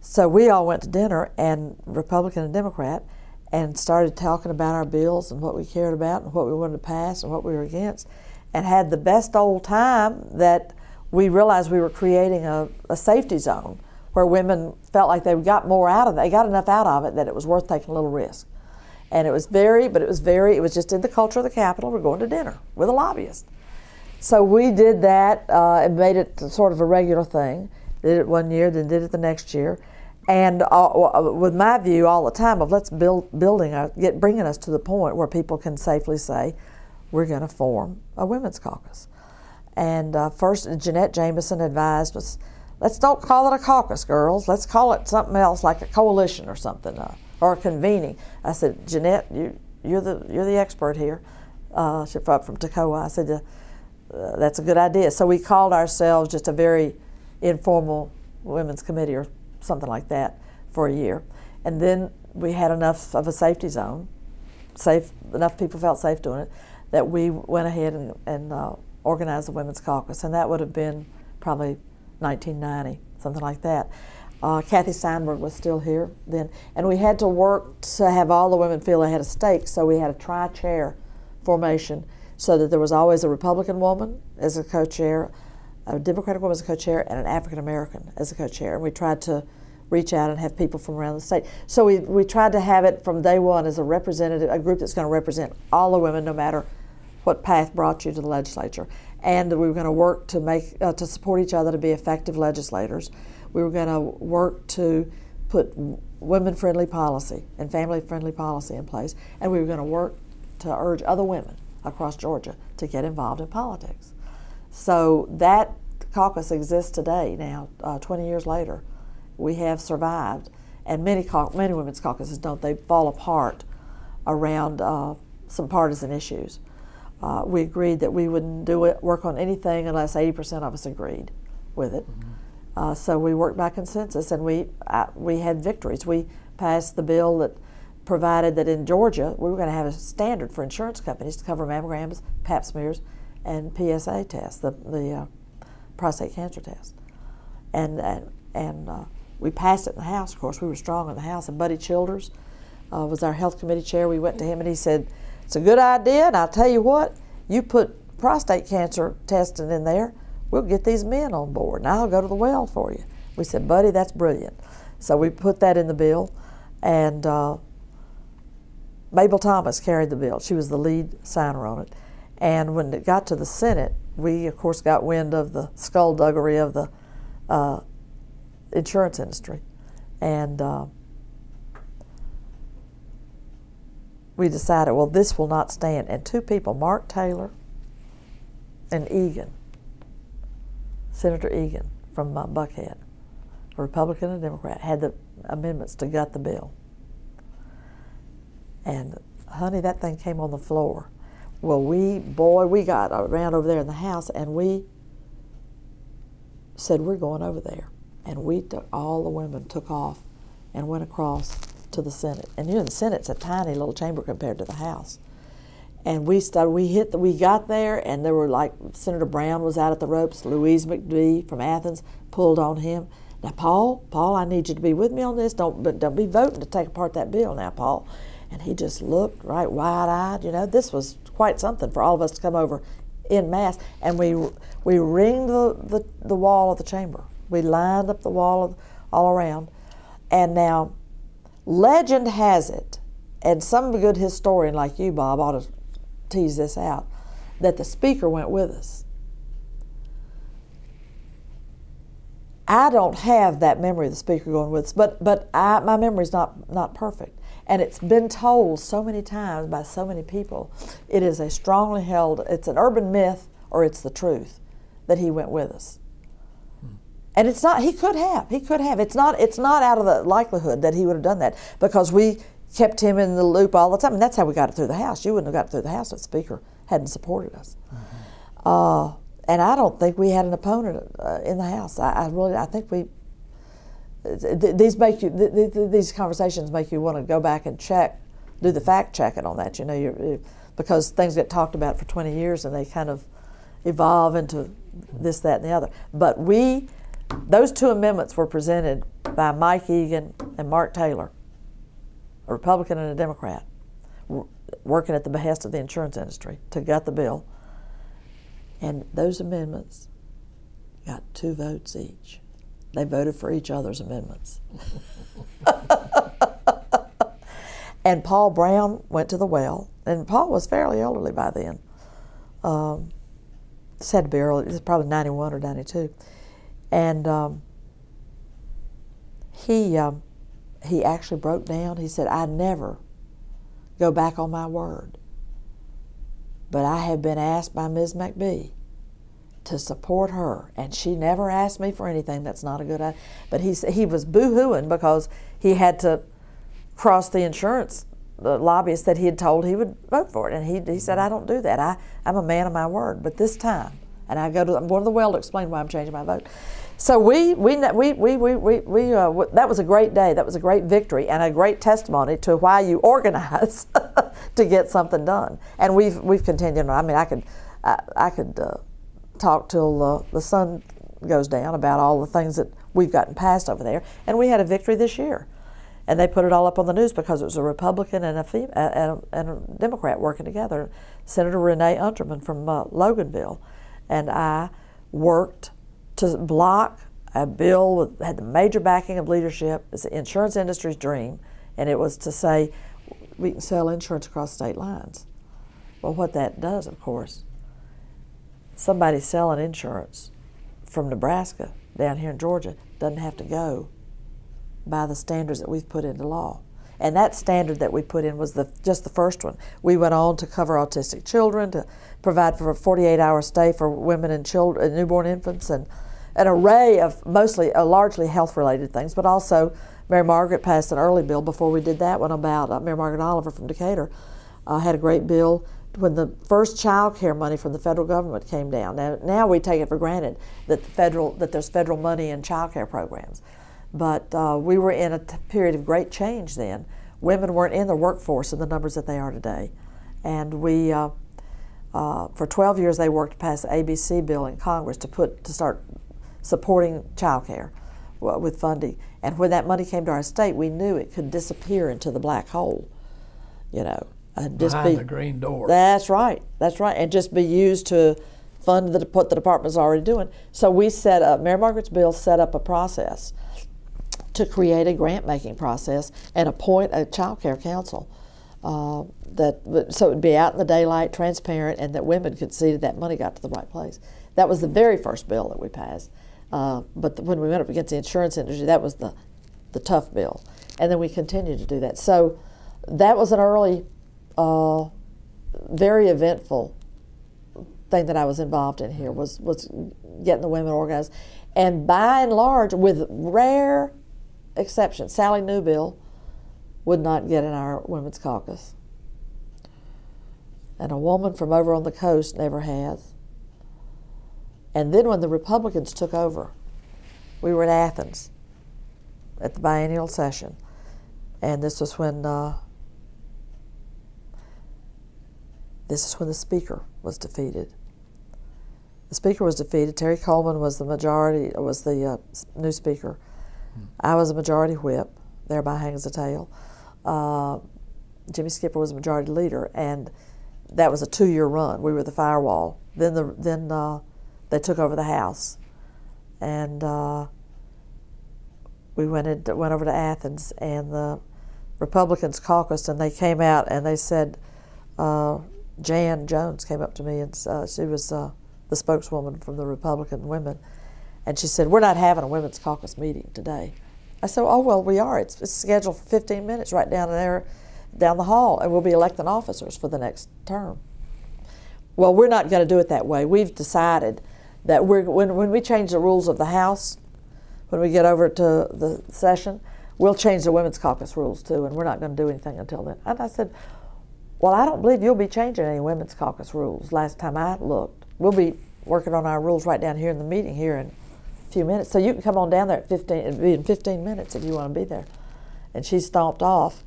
So we all went to dinner, and Republican and Democrat, and started talking about our bills and what we cared about and what we wanted to pass and what we were against, and had the best old time that we realized we were creating a, a safety zone where women felt like they got more out of it. They got enough out of it that it was worth taking a little risk. And it was very, but it was very, it was just in the culture of the Capitol. We're going to dinner with a lobbyist. So we did that uh, and made it sort of a regular thing. Did it one year, then did it the next year and uh, with my view all the time of let's build building a, get bringing us to the point where people can safely say we're going to form a women's caucus. And uh, first, Jeanette Jamieson advised us, let's don't call it a caucus, girls. Let's call it something else, like a coalition or something, uh, or convening. I said, Jeanette, you, you're the you're the expert here. Uh, she's from Toccoa. I said, uh, that's a good idea. So we called ourselves just a very informal women's committee or something like that for a year, and then we had enough of a safety zone, safe enough people felt safe doing it, that we went ahead and, and uh, organized the women's caucus, and that would have been probably 1990, something like that. Uh, Cathey Steinberg was still here then, and we had to work to have all the women feel they had a stake. So we had a tri-chair formation, so that there was always a Republican woman as a co-chair, a Democratic woman as a co-chair, and an African American as a co-chair. And we tried to reach out and have people from around the state. So we, we tried to have it from day one as a representative, a group that's going to represent all the women, no matter what path brought you to the legislature. And we were going to work to make uh, to support each other to be effective legislators. We were going to work to put women-friendly policy and family-friendly policy in place, and we were going to work to urge other women across Georgia to get involved in politics. So that caucus exists today. Now, uh, 20 years later, we have survived, and many many women's caucuses don't. They fall apart around uh, some partisan issues. Uh, we agreed that we wouldn't do it, work on anything unless 80% of us agreed with it. Mm-hmm. Uh, so we worked by consensus, and we we had victories. We passed the bill that provided that in Georgia we were going to have a standard for insurance companies to cover mammograms, Pap smears, and PSA tests, the the uh, prostate cancer test, and and and uh, we passed it in the House. Of course, we were strong in the House, and Buddy Childers uh, was our health committee chair. We went to him and he said, "It's a good idea, and I'll tell you what, you put prostate cancer testing in there." We'll get these men on board and I'll go to the well for you. We said, buddy, that's brilliant. So we put that in the bill, and uh, Mabel Thomas carried the bill. She was the lead signer on it. And when it got to the Senate, we, of course, got wind of the skullduggery of the uh, insurance industry. And uh, we decided, well, this will not stand. And two people, Mark Taylor and Egan, Senator Egan from Buckhead, a Republican and Democrat, had the amendments to gut the bill. And honey, that thing came on the floor. Well, we, boy, we got around over there in the house and we said, we're going over there. And we took, all the women took off and went across to the Senate. And you know, the Senate's a tiny little chamber compared to the House and we started. We hit. The, we got there, and there were like Senator Brown was out at the ropes. Louise McBee from Athens pulled on him. Now, Paul, Paul, I need you to be with me on this. Don't, but don't be voting to take apart that bill now, Paul. And he just looked right wide-eyed. You know, this was quite something for all of us to come over in mass, and we we ringed the, the, the wall of the chamber. We lined up the wall of, all around, and now legend has it, and some good historian like you, Bob, ought to tease this out, that the speaker went with us. I don't have that memory of the speaker going with us, but but I, my memory's not not perfect, and it's been told so many times by so many people. It is a strongly held. It's an urban myth, or it's the truth, that he went with us. And it's not. He could have. He could have. It's not. It's not out of the likelihood that he would have done that because we kept him in the loop all the time. And that's how we got it through the House. You wouldn't have got it through the House if the Speaker hadn't supported us. Mm-hmm. Uh, and I don't think we had an opponent uh, in the House. I, I, really, I think we. Th- these make you. Th- th- these conversations make you want to go back and check, do the fact checking on that. You know, you because things get talked about for 20 years and they kind of evolve into this, that, and the other. But we, those two amendments were presented by Mike Egan and Mark Taylor a Republican and a Democrat, working at the behest of the insurance industry to gut the bill. And those amendments got two votes each. They voted for each other's amendments. and Paul Brown went to the well, and Paul was fairly elderly by then. Um, this had to be early, it was probably 91 or 92. And um, he um, he actually broke down. He said, I never go back on my word. But I have been asked by Ms. McBee to support her, and she never asked me for anything. That's not a good idea. But he he was boo-hooing because he had to cross the insurance the lobbyist that he had told he would vote for it, and he, he said, "I don't do that. I I'm a man of my word." But this time, and I go to I'm going to the well to explain why I'm changing my vote. So we we we we we, we, uh, that was a great day. That was a great victory and a great testimony to why you organize to get something done. And we've we've continued. I mean, I could I, I could uh, talk till uh, the sun goes down about all the things that we've gotten passed over there. And we had a victory this year and they put it all up on the news because it was a Republican and a, fem- and a, and a Democrat working together. Senator Renee Unterman from uh, Loganville and I worked to block a bill that had the major backing of leadership. It's the insurance industry's dream, and it was to say we can sell insurance across state lines. Well, what that does, of course, somebody selling insurance from Nebraska down here in Georgia doesn't have to go by the standards that we've put into law. And that standard that we put in was the, just the first one. We went on to cover autistic children, to provide for a 48 hour stay for women and children, newborn infants, and an array of mostly, uh, largely health related things, but also Mary Margaret passed an early bill before we did that one about uh, Mary Margaret Oliver from Decatur uh, had a great bill when the first child care money from the federal government came down. Now, now we take it for granted that the federal that there's federal money in child care programs. But uh, we were in a period of great change then. Women weren't in the workforce in the numbers that they are today. And we, uh, uh, for 12 years, they worked to pass the ABC bill in Congress to put to start supporting childcare with funding. And when that money came to our state, we knew it could disappear into the black hole, you know. And just Behind be, the green door. That's right. That's right. And just be used to fund the, what the department's already doing. So we set up, Mary Margaret's bill set up a process to create a grant making process and appoint a child care council. Uh, that so it would be out in the daylight, transparent, and that women could see that that money got to the right place. That was the very first bill that we passed. Uh, but when we went up against the insurance industry, that was the the tough bill, and then we continued to do that. So that was an early, uh, very eventful thing that I was involved in here was was getting the women organized, and by and large, with rare exception. Sally Newbill would not get in our women's caucus. And a woman from over on the coast never has. And then when the Republicans took over, we were in Athens at the biennial session. And this was when uh, this is when the speaker was defeated. The speaker was defeated. Terry Coleman was the majority was the uh, new speaker, I was a majority whip, thereby hangs a tale. Uh, Jimmy Skipper was a majority leader, and that was a two-year run. We were the firewall. Then the then uh, they took over the House, and uh, we went in, went over to Athens, and the Republicans caucused, and they came out and they said, uh, Jan Jones came up to me, and uh, she was uh, the spokeswoman from the Republican women and she said, We're not having a women's caucus meeting today. I said, Oh, well, we are. It's, it's scheduled for 15 minutes right down there, down the hall, and we'll be electing officers for the next term. Well, we're not going to do it that way. We've decided that we're, when, when we change the rules of the House, when we get over to the session, we'll change the women's caucus rules too, and we're not going to do anything until then. And I said, Well, I don't believe you'll be changing any women's caucus rules. Last time I looked, we'll be working on our rules right down here in the meeting here in a few minutes. So you can come on down there at 15, it'd be in 15 minutes if you want to be there. And she stomped off.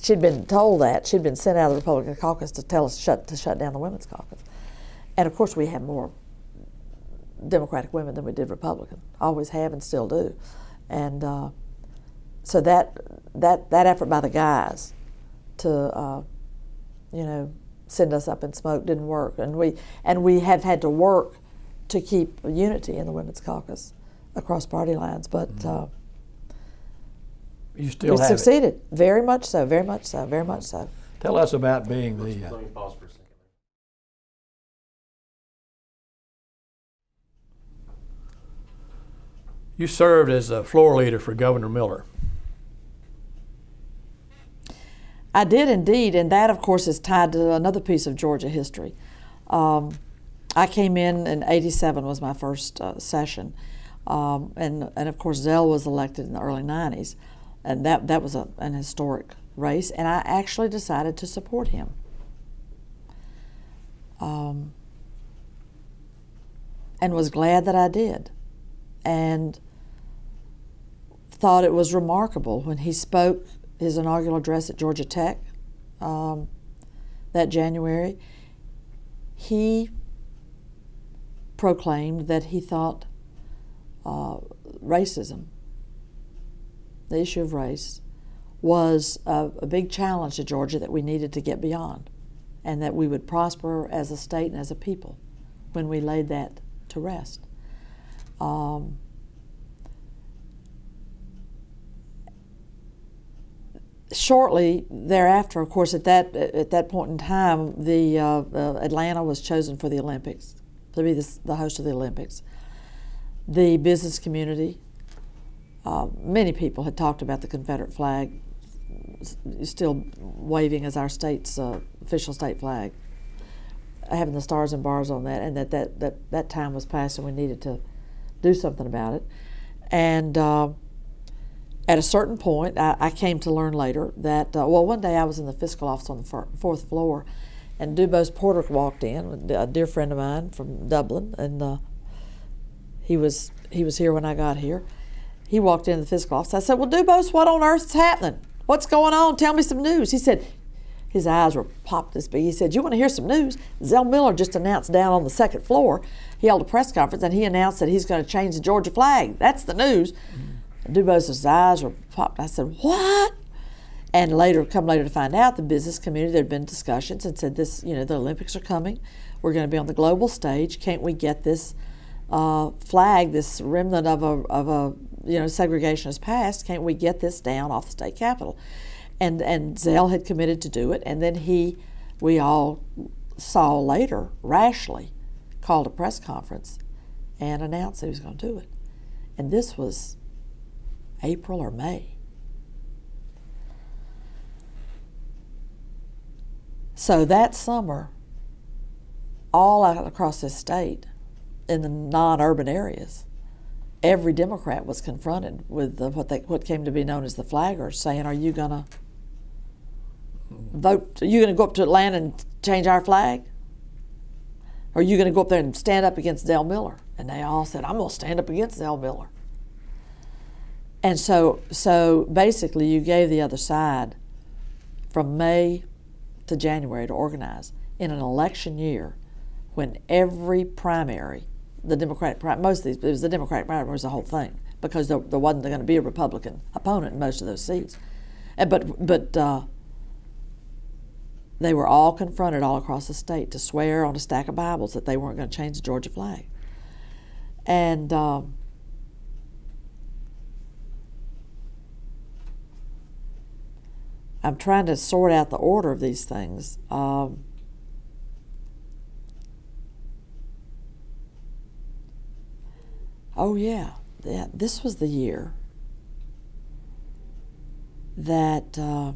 She'd been told that. She'd been sent out of the Republican caucus to tell us shut, to shut down the women's caucus. And of course, we have more Democratic women than we did Republican. Always have and still do. And uh, so that, that, that effort by the guys to, uh, you know, send us up in smoke didn't work. And we, and we have had to work to keep unity in the women's caucus across party lines. But mm-hmm. uh, you still we succeeded it. very much so, very much so, very much so. Tell us about being the. You served as a floor leader for Governor Miller. I did indeed, and that, of course, is tied to another piece of Georgia history. Um, I came in in '87 was my first uh, session, um, and and of course Zell was elected in the early '90s, and that that was a, an historic race, and I actually decided to support him. Um, and was glad that I did, and thought it was remarkable when he spoke his inaugural address at Georgia Tech um, that January. He proclaimed that he thought uh, racism, the issue of race, was a, a, big challenge to Georgia that we needed to get beyond, and that we would prosper as a state and as a people when we laid that to rest. Um, shortly thereafter, of course, at that at that point in time, the uh, uh, Atlanta was chosen for the Olympics to be the, the host of the Olympics. The business community, uh, many people had talked about the Confederate flag still waving as our state's uh, official state flag, having the stars and bars on that, and that that, that that time was past and we needed to do something about it. And uh, at a certain point, I, I, came to learn later that, uh, well, one day I was in the fiscal office on the fourth floor, and Dubose Porter walked in, a dear friend of mine from Dublin, and uh, he was he was here when I got here. He walked into the fiscal office. I said, "Well, Dubose, what on earth is happening? What's going on? Tell me some news." He said, his eyes were popped this big. He said, "You want to hear some news? Zell Miller just announced down on the second floor. He held a press conference and he announced that he's going to change the Georgia flag. That's the news." Mm-hmm. Dubose's eyes were popped. I said, What? And later, come later to find out, the business community, there had been discussions and said, This, you know, the Olympics are coming. We're going to be on the global stage. Can't we get this uh, flag, this remnant of a, of a, you know, segregationist past, can't we get this down off the state capitol? And, and Zell had committed to do it. And then he, we all saw later, rashly, called a press conference and announced that he was going to do it. And this was April or May. So that summer, all across this state, in the non-urban areas, every Democrat was confronted with the, what they what came to be known as the flaggers, saying, "Are you gonna vote? Are you gonna go up to Atlanta and change our flag? Or are you gonna go up there and stand up against Zell Miller?" And they all said, "I'm gonna stand up against Zell Miller." And so, so basically, you gave the other side from May to January to organize in an election year when every primary, the Democratic primary, most of these, it was the Democratic primary was the whole thing because there, there wasn't going to be a Republican opponent in most of those seats. And, but but uh, they were all confronted all across the state to swear on a stack of Bibles that they weren't going to change the Georgia flag. And um, I'm trying to sort out the order of these things. Um, oh yeah, yeah, this was the year that uh,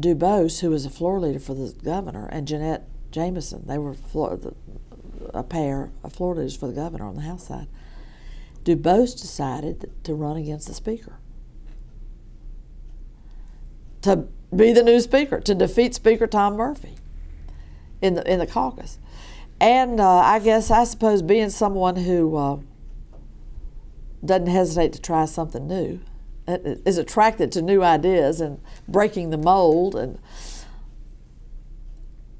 Dubose, who was a floor leader for the governor, and Jeanette Jamieson, they were floor, a pair of floor leaders for the governor on the House side. Dubose decided to run against the speaker to be the new speaker, to defeat Speaker Tom Murphy in the in the caucus. And uh, I guess I suppose being someone who uh, doesn't hesitate to try something new, uh, is attracted to new ideas and breaking the mold and.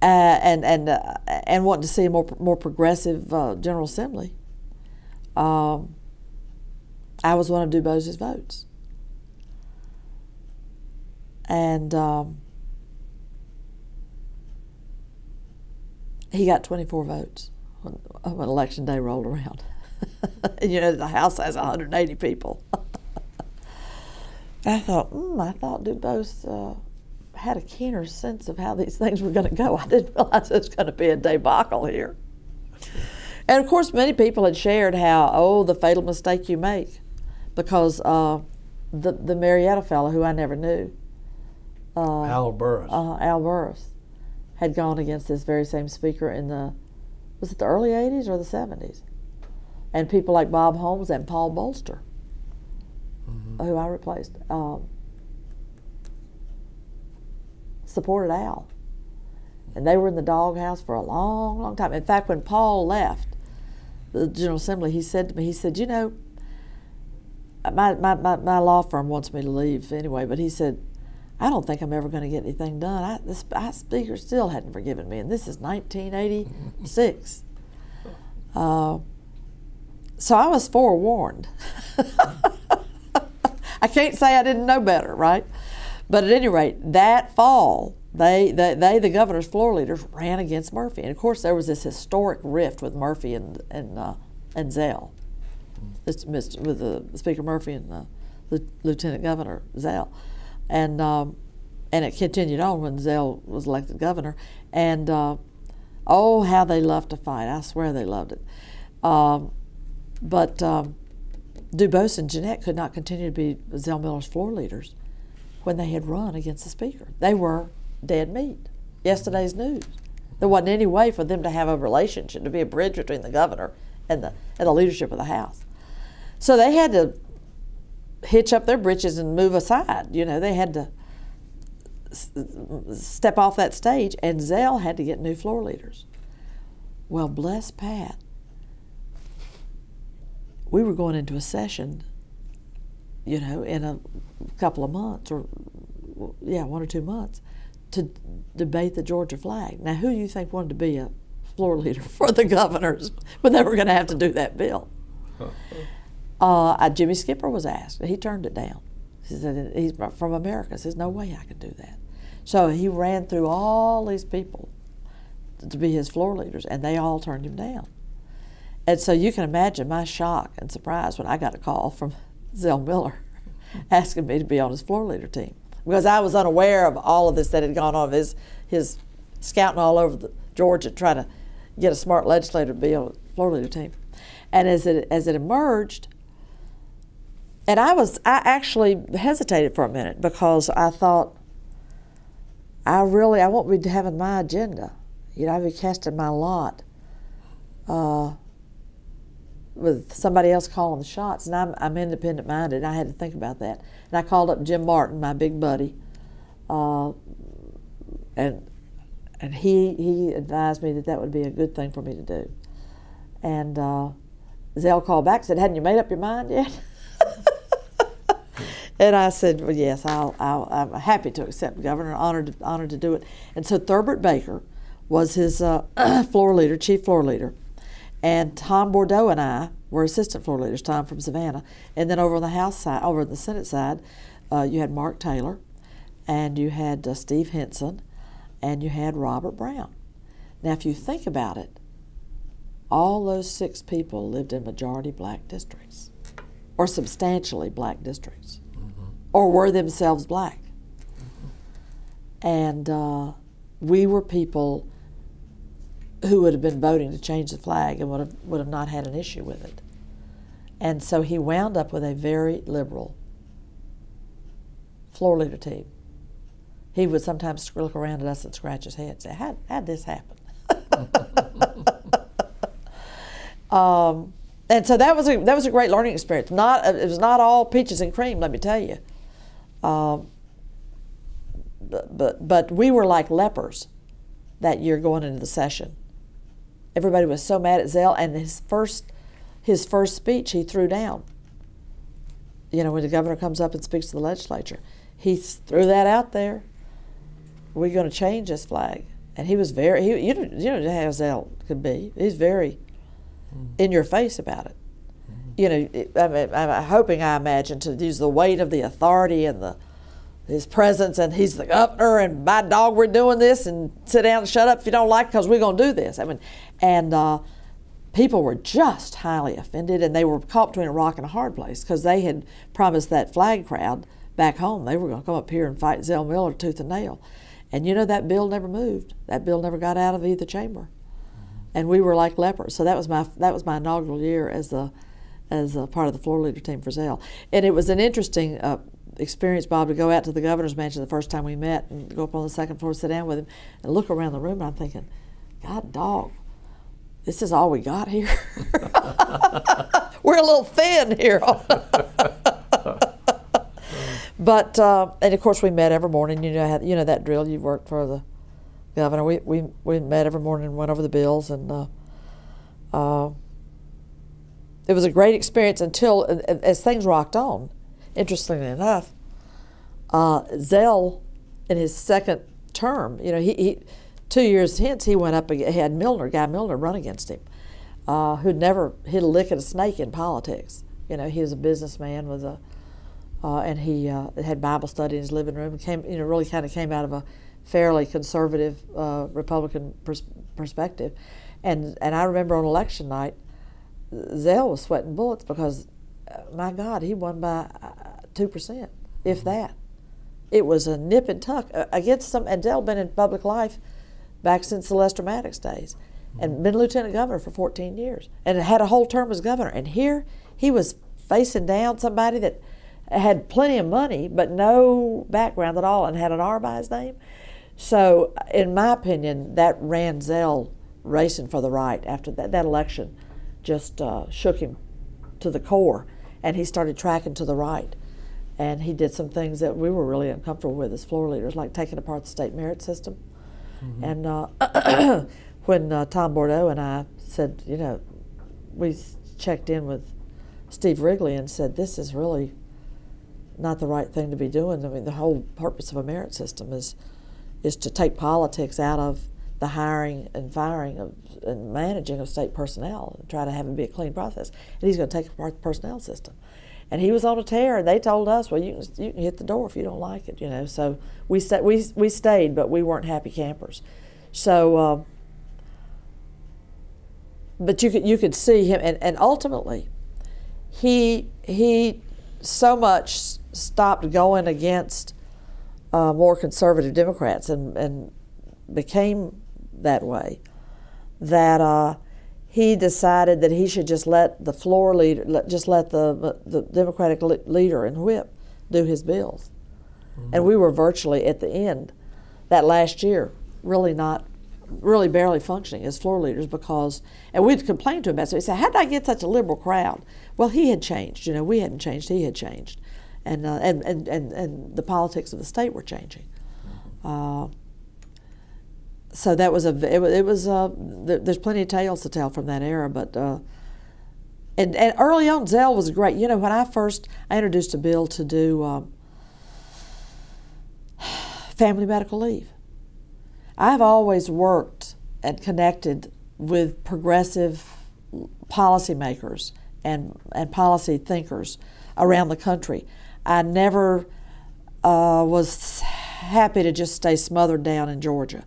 Uh, and and uh, and wanting to see a more more progressive uh, General Assembly. Um, I was one of Dubose's votes and um, he got 24 votes when, when election day rolled around. you know, the House has 180 people. I thought, mm, I thought Dubose uh, had a keener sense of how these things were going to go. I didn't realize it was going to be a debacle here. And of course, many people had shared how, oh, the fatal mistake you make, because uh, the the Marietta fellow, who I never knew, Al Burruss. uh, Al Burris had gone against this very same speaker in the was it the early 80s or the 70s and people like bob holmes and paul bolster who i replaced um, supported al. And they were in the doghouse for a long long time. In fact when paul left the general assembly he said to me he said you know my, my, my, my law firm wants me to leave anyway but he said I don't think I'm ever going to get anything done. I, the sp- speaker still hadn't forgiven me, and this is 1986. uh, so I was forewarned. I can't say I didn't know better, right? But at any rate, that fall, they, they, they, the governor's floor leaders, ran against Murphy. And of course, there was this historic rift with Murphy and, and, uh, and Zell, this, with uh, Speaker Murphy and uh, Lieutenant Governor Zell and um, and it continued on when Zell was elected governor. And uh, oh, how they loved to fight! I swear they loved it. Um, but um, Dubose and Jeanette could not continue to be Zell Miller's floor leaders when they had run against the speaker. They were dead meat. Yesterday's news. There wasn't any way for them to have a relationship, to be a bridge between the governor and the and the leadership of the House. So they had to hitch up their britches and move aside. You know, they had to step off that stage, and Zell had to get new floor leaders. Well, bless Pat. We were going into a session, you know, in a couple of months, or yeah, one or two months, to debate the Georgia flag. Now, who do you think wanted to be a floor leader for the governors when they were going to have to do that bill? Uh, Jimmy Skipper was asked. He turned it down. He said, he's from Americus. He says, no way I can do that. So he ran through all these people to be his floor leaders, and they all turned him down. And so you can imagine my shock and surprise when I got a call from Zell Miller asking me to be on his floor leader team. Because I was unaware of all of this that had gone on, his, his scouting all over the, Georgia trying to get a smart legislator to be on the floor leader team. And as it, as it emerged, and I was, I actually hesitated for a minute because I thought, I really, I won't be having my agenda. You know, I'd be casting my lot uh, with somebody else calling the shots. And I'm, I'm independent minded. I had to think about that. And I called up Jim Martin, my big buddy, uh, and and he he advised me that that would be a good thing for me to do. And uh, Zell called back and said, "Hadn't you made up your mind yet?" And I said, "Well, yes, I'll, I'll, I'm happy to accept, Governor. Honored, honored to do it." And so Thurbert Baker was his uh, floor leader, chief floor leader, and Tom Bordeaux and I were assistant floor leaders. Tom from Savannah, and then over on the House side, over on the Senate side, uh, you had Mark Taylor, and you had uh, Steve Henson, and you had Robert Brown. Now, if you think about it, all those six people lived in majority black districts, or substantially black districts or were themselves black. And uh, we were people who would have been voting to change the flag and would have, would have not had an issue with it. And so he wound up with a very liberal floor leader team. He would sometimes look around at us and scratch his head and say, How, how'd this happen? um, and so that was a that was a great learning experience. Not it was not all peaches and cream, let me tell you. Um, but, but but we were like lepers that year going into the session. Everybody was so mad at Zell, and his first his first speech he threw down. You know, when the governor comes up and speaks to the legislature, he threw that out there. We're going to change this flag, and he was very he, you know you know how Zell could be. He's very in your face about it. You know, I mean, I'm hoping, I imagine, to use the weight of the authority and the his presence, and he's the governor, and by dog, we're doing this, and sit down and shut up if you don't like, because we're going to do this. I mean, and uh, people were just highly offended, and they were caught between a rock and a hard place because they had promised that flag crowd back home they were going to come up here and fight Zell Miller tooth and nail. And you know that bill never moved. That bill never got out of either chamber and we were like lepers. So that was my that was my inaugural year as a as a part of the floor leader team for Zell, and it was an interesting uh, experience, Bob, to go out to the governor's mansion the first time we met and go up on the second floor, sit down with him, and look around the room. And I'm thinking, God, dog, this is all we got here. We're a little thin here. but uh, and of course we met every morning. You know, you know that drill. You worked for the governor. We we we met every morning and went over the bills, and uh, uh, it was a great experience until as things rocked on. Interestingly enough, uh, Zell, in his second term, you know, he, he two years hence he went up. and had Millner, Guy Millner, run against him, uh, who'd never hit a lick at a snake in politics. You know, he was a businessman with a, uh, and he uh, had Bible study in his living room. Came, you know, really kind of came out of a fairly conservative uh, Republican pers- perspective, and and I remember on election night, Zell was sweating bullets because, uh, my God, he won by uh, two percent, if mm-hmm. that. It was a nip and tuck against some, and Zell been in public life back since the Lester Maddox days, and mm-hmm. been lieutenant governor for 14 years, and had a whole term as governor. And here he was facing down somebody that had plenty of money but no background at all, and had an R by his name. So, in my opinion, that ran Zell racing for the right after that. That election just uh, shook him to the core, and he started tracking to the right. And he did some things that we were really uncomfortable with as floor leaders, like taking apart the state merit system Mm-hmm. And uh, when uh, Tom Bordeaux and I said, you know, we checked in with Steve Wrigley and said, this is really not the right thing to be doing. I mean, the whole purpose of a merit system is is to take politics out of the hiring and firing of, and managing of state personnel and try to have it be a clean process. And he's going to take apart the personnel system and he was on a tear. And they told us, well, you can, you can hit the door if you don't like it, you know. So we sta- we we stayed, but we weren't happy campers. So, um, but you could you could see him, and, and ultimately, he he so much stopped going against uh, more conservative Democrats and and became that way that. Uh, he decided that he should just let the floor leader, let, just let the, the Democratic leader and whip do his bills. Mm-hmm. And we were virtually at the end that last year, really not, really barely functioning as floor leaders because, and we'd complained to him about it. So he said, How did I get such a liberal crowd? Well, he had changed. You know, we hadn't changed, he had changed. And, uh, and, and, and, and the politics of the state were changing. Uh, so that was a it, it was uh, there's plenty of tales to tell from that era, but uh, and and early on Zell was great. You know, when I first I introduced a bill to do um, family medical leave. I've always worked and connected with progressive policymakers and and policy thinkers around the country. I never uh, was happy to just stay smothered down in Georgia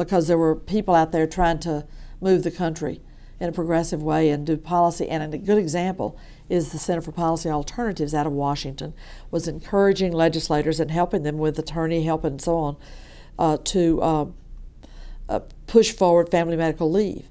because there were people out there trying to move the country in a progressive way and do policy. And a good example is the Center for Policy Alternatives out of Washington was encouraging legislators and helping them with attorney help and so on uh, to uh, uh, push forward family medical leave,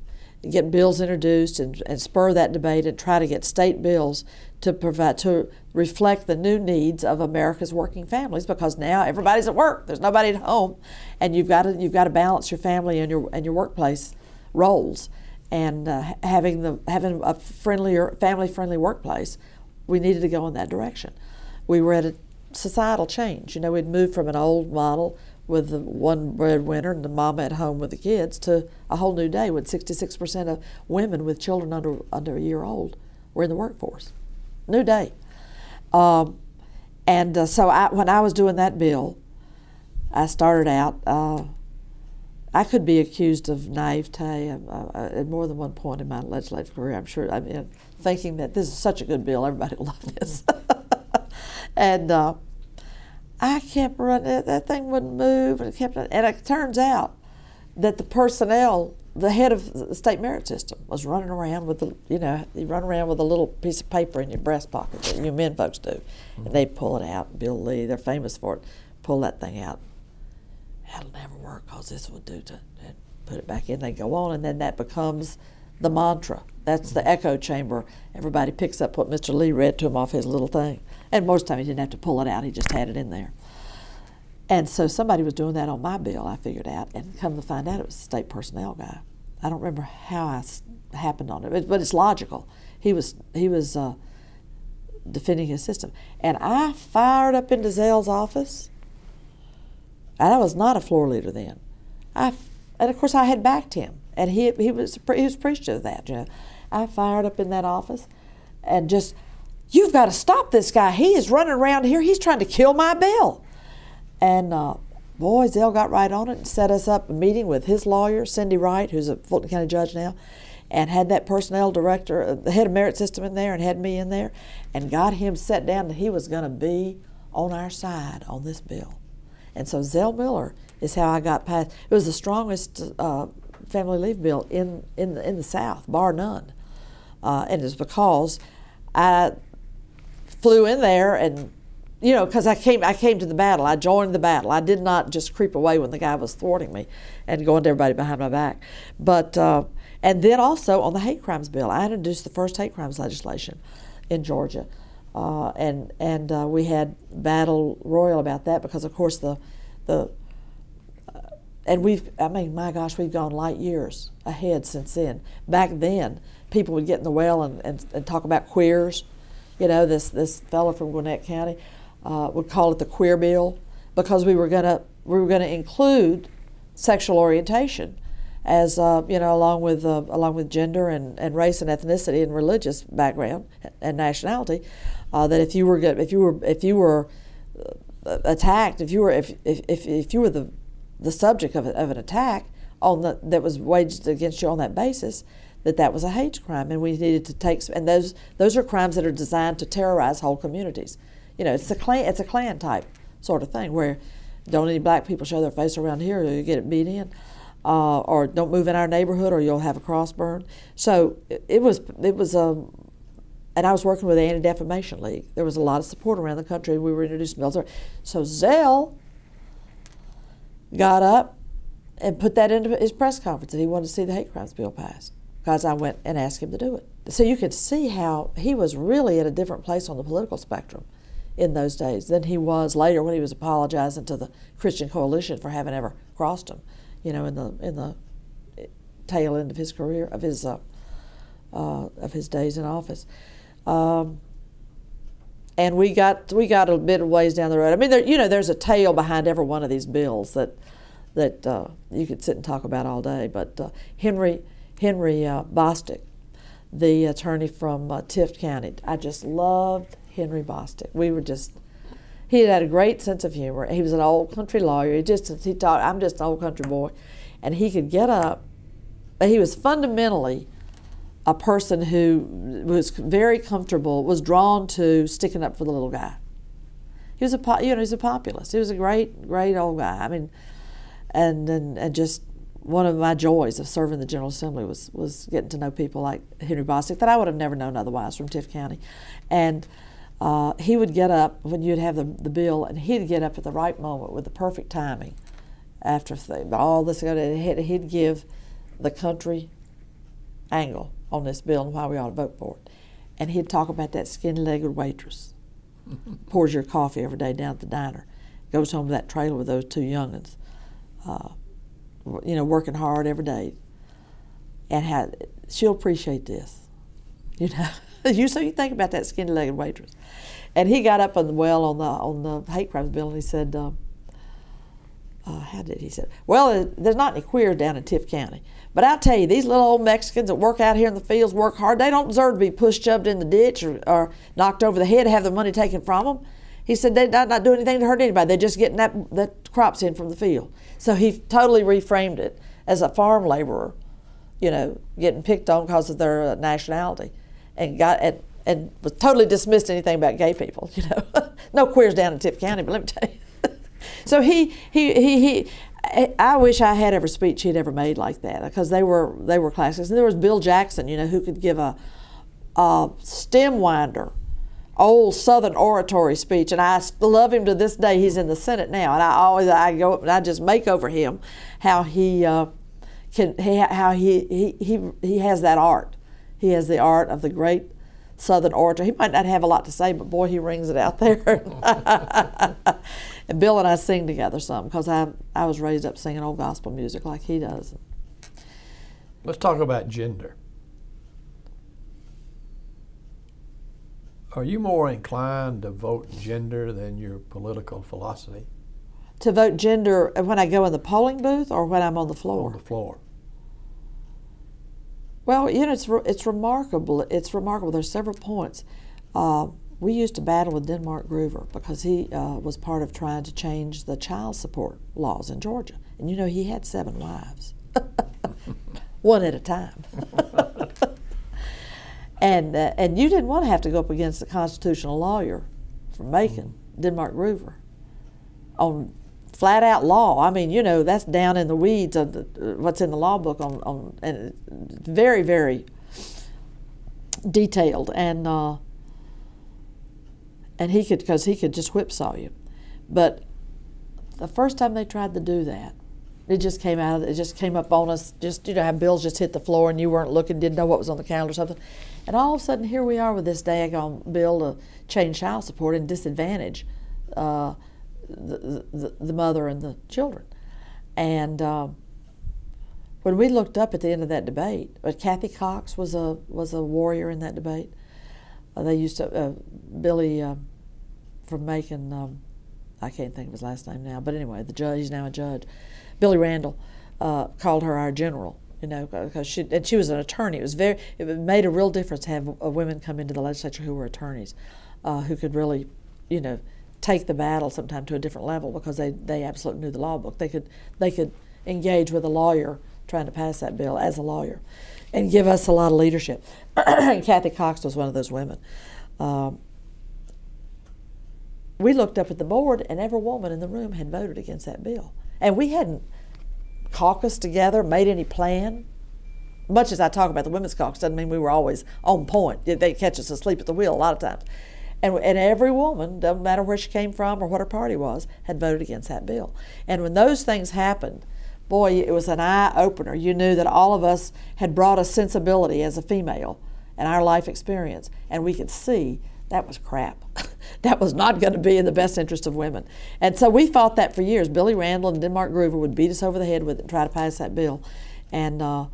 get bills introduced and, and spur that debate and try to get state bills to provide to reflect the new needs of America's working families because now everybody's at work. There's nobody at home, and you've got to you've got to balance your family and your and your workplace roles. And uh, having the having a friendlier family friendly workplace, we needed to go in that direction. We were at a societal change. You know, we'd moved from an old model with the one breadwinner and the mama at home with the kids to a whole new day when 66% of women with children under under a year old were in the workforce new day. Um, and uh, so I, when I was doing that bill, I started out. Uh, I could be accused of naivete uh, at more than one point in my legislative career. I'm sure. I mean, thinking that this is such a good bill, everybody will love this. and uh, I kept running. That thing wouldn't move, and it kept. And it turns out that the personnel the head of the state merit system was running around with the, you know, you run around with a little piece of paper in your breast pocket that you men folks do, mm-hmm. and they pull it out. Bill Lee, they're famous for it. Pull that thing out. That'll never work because this will do to and put it back in. They go on, and then that becomes the mantra. That's the echo chamber. Everybody picks up what Mr. Lee read to him off his little thing. And most of the time he didn't have to pull it out, he just had it in there. And so somebody was doing that on my bill, I figured out, and come to find out it was a state personnel guy. I don't remember how I happened on it, but, it's logical. He was he was uh, defending his system, and I fired up into Zell's office. And I was not a floor leader then. I and of course I had backed him, and he he was he was appreciative of that. You know, I fired up in that office, and just you've got to stop this guy. He is running around here. He's trying to kill my bill. And uh, boy, Zell got right on it and set us up a meeting with his lawyer, Cindy Wright, who's a Fulton County judge now, and had that personnel director, uh, the head of merit system in there, and had me in there, and got him set down that he was going to be on our side on this bill. And so Zell Miller is how I got past. It was the strongest uh, family leave bill in in the, in the South, bar none, uh, and it's because I flew in there and you know because I came I came to the battle. I joined the battle. I did not just creep away when the guy was thwarting me and going to everybody behind my back, but. Uh, and then also on the hate crimes bill, I introduced the first hate crimes legislation in Georgia. Uh, and and uh, we had battle royal about that because of course the the uh, and we've I mean my gosh we've gone light years ahead since then. Back then people would get in the well and, and, and talk about queers. You know this this fellow from Gwinnett County uh, would call it the queer bill because we were gonna we were gonna include sexual orientation as uh, you know, along with uh, along with gender and, and race and ethnicity and religious background and nationality, uh, that if you were good, if you were if you were uh, attacked, if you were if, if, if, if you were the the subject of, of an attack on the, that was waged against you on that basis, that that was a hate crime, and we needed to take and those those are crimes that are designed to terrorize whole communities. You know, it's a Klan it's a Klan type sort of thing where don't any black people show their face around here or you get it beat in uh, or don't move in our neighborhood or you'll have a cross burned. So it, it was it was um, and I was working with the Anti Defamation League. There was a lot of support around the country. We were introducing bills. So Zell got up and put that into his press conference that he wanted to see the hate crimes bill passed because I went and asked him to do it. So you could see how he was really at a different place on the political spectrum in those days than he was later when he was apologizing to the Christian Coalition for having ever crossed him you know, in the in the tail end of his career of his uh, uh, of his days in office. Um, and we got we got a bit of ways down the road. I mean, there, you know, there's a tail behind every one of these bills that that uh, you could sit and talk about all day. But uh, Henry Henry uh, Bostick, the attorney from uh, Tift County, I just loved Henry Bostick. We were just he had a great sense of humor. He was an old country lawyer. He just he thought I'm just an old country boy, and he could get up. But he was fundamentally a person who was very comfortable, was drawn to sticking up for the little guy. He was a you know he's a populist. He was a great great old guy. I mean, and and, and just one of my joys of serving the General Assembly was was getting to know people like Henry Bostick that I would have never known otherwise from Tift County, and uh, he would get up when you'd have the, the bill, and he'd get up at the right moment with the perfect timing. After all this, he'd give the country angle on this bill and why we ought to vote for it. And he'd talk about that skinny-legged waitress, pours your coffee every day down at the diner, goes home to that trailer with those two youngins, uh, you know, working hard every day. And how she'll appreciate this, you know. you so you think about that skinny-legged waitress. And he got up on the well on the on the hate crimes bill and he said, uh, uh, "How did he said? Well, there's not any queers down in Tift County, but I tell you, these little old Mexicans that work out here in the fields work hard. They don't deserve to be pushed, shoved in the ditch, or, or knocked over the head, have their money taken from them." He said they're not, not doing anything to hurt anybody. They're just getting that the crops in from the field. So he totally reframed it as a farm laborer, you know, getting picked on because of their uh, nationality, and got and and was totally dismissed anything about gay people. You know, no queers down in Tift County, but let me tell you. so he, he he he. I wish I had every speech he'd ever made like that because they were they were classics. And there was Bill Jackson, you know, who could give a, a stem winder, old Southern oratory speech, and I love him to this day. He's in the Senate now, and I always I go up and I just make over him how he. Uh, can he, how he, he he he has that art. He has the art of the great Southern orator. He might not have a lot to say, but boy, he rings it out there. and Bill and I sing together some because I I was raised up singing old gospel music like he does. Let's talk about gender. Are you more inclined to vote gender than your political philosophy To vote gender when I go in the polling booth or when I'm on the floor. on the floor? Well, you know, it's re- it's remarkable. It's remarkable. There's several points. Uh, we used to battle with Denmark Groover because he uh, was part of trying to change the child support laws in Georgia, and you know he had seven wives, one at a time. and uh, and you didn't want to have to go up against a constitutional lawyer from Macon, Denmark Groover, on flat out law. I mean, you know, that's down in the weeds of the, uh, what's in the law book on, on and very, very detailed. And uh, and he could, because he could just whipsaw you. But the first time they tried to do that, it just came out of it just came up on us. Just you know how bills just hit the floor and you weren't looking, didn't know what was on the calendar or something. And all of a sudden, here we are with this daggone bill to change child support and disadvantage. Uh, the, the, the mother and the children. And um, when we looked up at the end of that debate, but Kathy Cox was a was a warrior in that debate. Uh, they used to uh, Billy uh, from Macon. Um, I can't think of his last name now, but anyway, the judge. He's now a judge. Billy Randall uh, called her our general. You know, because she and she was an attorney. It was very. It made a real difference to have uh, women come into the legislature who were attorneys, uh, who could really, you know, take the battle sometime to a different level because they, they absolutely knew the law book. They could they could engage with a lawyer trying to pass that bill as a lawyer, and give us a lot of leadership. and Kathy Cox was one of those women. Um, we looked up at the board, and every woman in the room had voted against that bill, and we hadn't caucused together, made any plan. Much as I talk about the women's caucus, doesn't mean we were always on point. They catch us asleep at the wheel a lot of times. And, and every woman, doesn't matter where she came from or what her party was, had voted against that bill. And when those things happened, boy, it was an eye opener. You knew that all of us had brought a sensibility as a female and our life experience, and we could see that was crap. that was not going to be in the best interest of women. And so we fought that for years. Billy Randall and Denmark Groover would beat us over the head with it and try to pass that bill. And uh,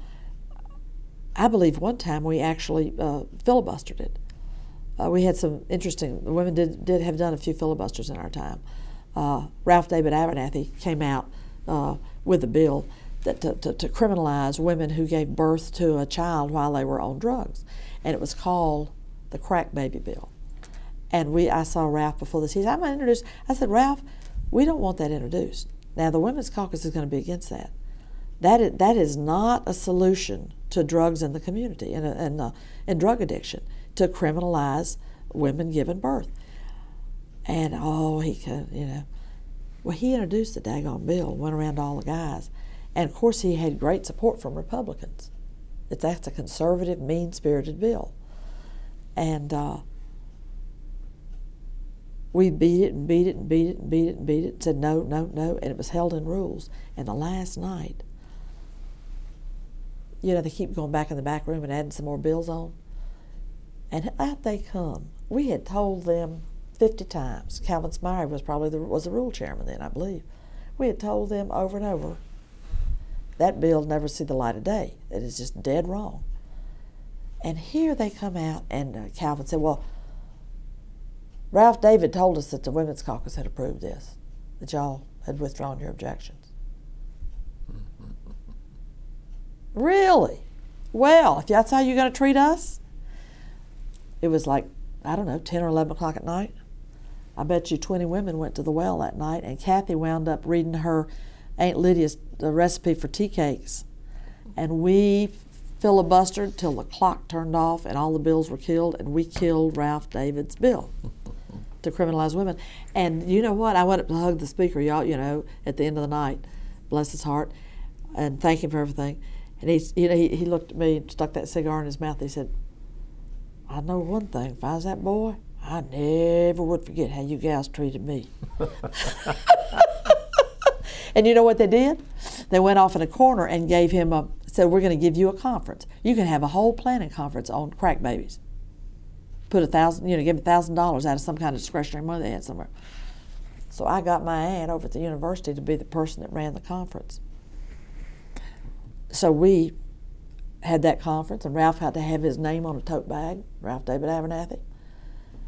I believe one time we actually uh, filibustered it. Uh, we had some interesting, the women did, did have done a few filibusters in our time. Uh, Ralph David Abernathy came out uh, with a bill that to, to, to, criminalize women who gave birth to a child while they were on drugs. And it was called the crack baby bill. And we, I saw Ralph before the He said, I'm going to introduce. I said, Ralph, we don't want that introduced. Now, the Women's Caucus is going to be against that. That is, that is not a solution to drugs in the community and, and, uh, and drug addiction to criminalize women giving birth. And oh, he could, you know, well, he introduced the daggone bill, went around to all the guys, and of course he had great support from Republicans. That that's a conservative, mean-spirited bill, and uh, we beat it and beat it and beat it and beat it and beat it. And said no, no, no, and it was held in rules. And the last night, you know, they keep going back in the back room and adding some more bills on. And out they come. We had told them 50 times. Calvin Smyre was probably the, was the rule chairman then, I believe. We had told them over and over that bill never see the light of day. It is just dead wrong. And here they come out, and uh, Calvin said, Well, Ralph David told us that the Women's Caucus had approved this, that y'all had withdrawn your objections. really? Well, if that's how you're going to treat us, it was like, I don't know, 10 or 11 o'clock at night. I bet you 20 women went to the well that night, and Kathy wound up reading her Aunt Lydia's the recipe for tea cakes. And we filibustered till the clock turned off and all the bills were killed, and we killed Ralph David's bill to criminalize women. And you know what? I went up to hug the speaker, y'all, you know, at the end of the night, bless his heart, and thank him for everything. And he, you know, he, he looked at me, stuck that cigar in his mouth. He said, I know one thing. If I was that boy, I never would forget how you gals treated me. and you know what they did? they went off in a corner and gave him a said, "We're going to give you a conference. You can have a whole planning conference on crack babies. Put a thousand, you know, give a thousand dollars out of some kind of discretionary money they had somewhere." So I got my aunt over at the university to be the person that ran the conference. So we had that conference, and Ralph had to have his name on a tote bag, Ralph David Abernathy.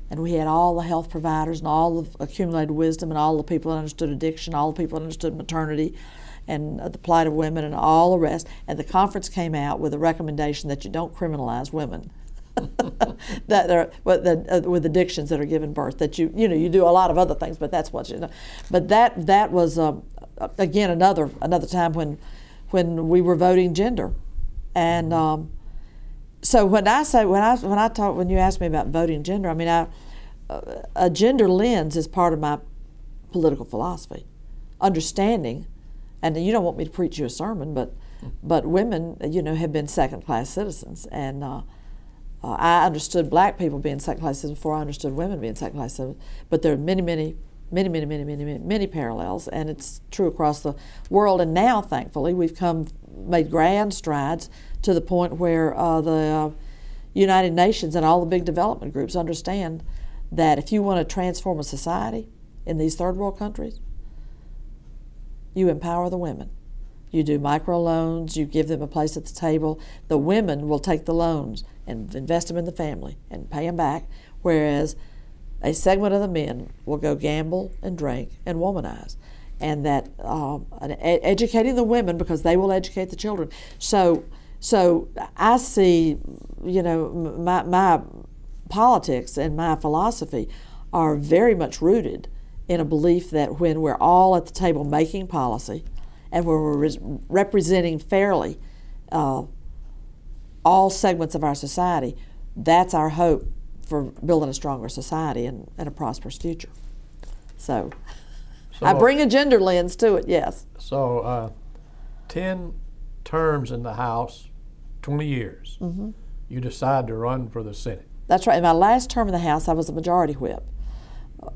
And we had all the health providers and all the accumulated wisdom and all the people that understood addiction, all the people that understood maternity and uh, the plight of women and all the rest. And the conference came out with a recommendation that you don't criminalize women. that are with, the, uh, with addictions that are given birth that you you know you do a lot of other things but that's what you know. But that that was um, again another another time when when we were voting gender. And um, so when I say when I when I talk when you ask me about voting gender, I mean I, uh, a gender lens is part of my political philosophy, understanding, and you don't want me to preach you a sermon, but but women you know have been second class citizens, and uh, uh, I understood black people being class before I understood women being class. But there are many many many, many, many, many, many, many parallels, and it's true across the world. And now, thankfully, we've come made grand strides to the point where uh, the uh, United Nations and all the big development groups understand that if you want to transform a society in these third world countries, you empower the women. You do microloans, you give them a place at the table. The women will take the loans and invest them in the family and pay them back, whereas a segment of the men will go gamble and drink and womanize and that um, educating the women because they will educate the children. So so I see, you know, my, my politics and my philosophy are very much rooted in a belief that when we're all at the table making policy and when we're representing fairly uh, all segments of our society, that's our hope for building a stronger society and, and a prosperous future. So, so, I bring a gender lens to it, yes. So, uh, 10 terms in the House, 20 years. Mm-hmm. You decide to run for the Senate. That's right. In my last term in the House, I was a majority whip.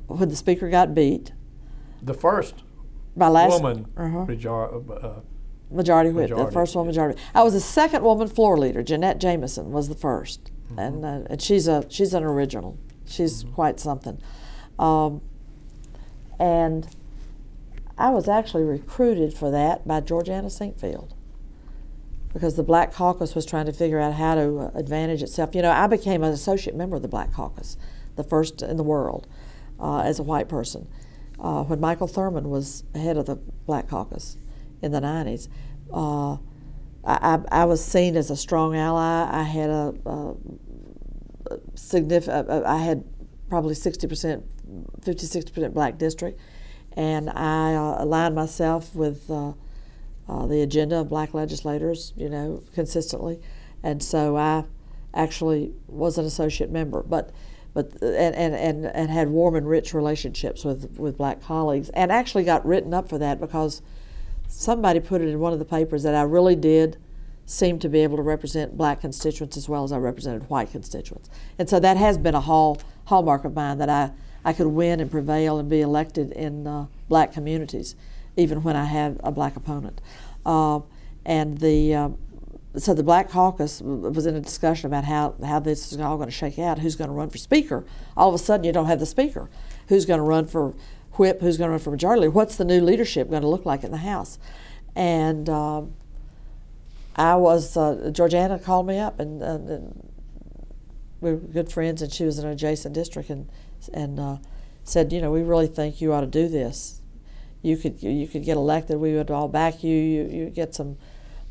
When the Speaker got beat. The first my last, woman uh-huh. major, uh, majority whip, majority. the first one majority. I was the second woman floor leader. Jeanette Jamieson was the 1st mm-hmm. and, uh, and she's a she's an original. She's mm-hmm. quite something. Um, and I was actually recruited for that by Georgiana Sinkfield because the Black Caucus was trying to figure out how to uh, advantage itself. You know, I became an associate member of the Black Caucus, the first in the world, uh, as a white person. Uh, when Michael Thurmond was head of the Black Caucus in the 90s, uh, I, I, was seen as a strong ally. I had a, a, significant, I had probably 60%, 50, 60% black district. And I uh, aligned myself with uh, uh, the agenda of black legislators, you know, consistently, and so I actually was an associate member, but but and, and, and, and had warm and rich relationships with, with black colleagues, and actually got written up for that because somebody put it in one of the papers that I really did seem to be able to represent black constituents as well as I represented white constituents, and so that has been a hall hallmark of mine that I I could win and prevail and be elected in uh, black communities, even when I had a black opponent. Uh, and the uh, so the Black Caucus was in a discussion about how, how this is all going to shake out. Who's going to run for speaker? All of a sudden, you don't have the speaker. Who's going to run for whip? Who's going to run for majority leader? What's the new leadership going to look like in the House? And um, I was uh, Georgiana called me up, and, and, we were good friends, and she was in an adjacent district, and and uh, said, you know, we really think you ought to do this. You could you could get elected. We would all back you. You you get some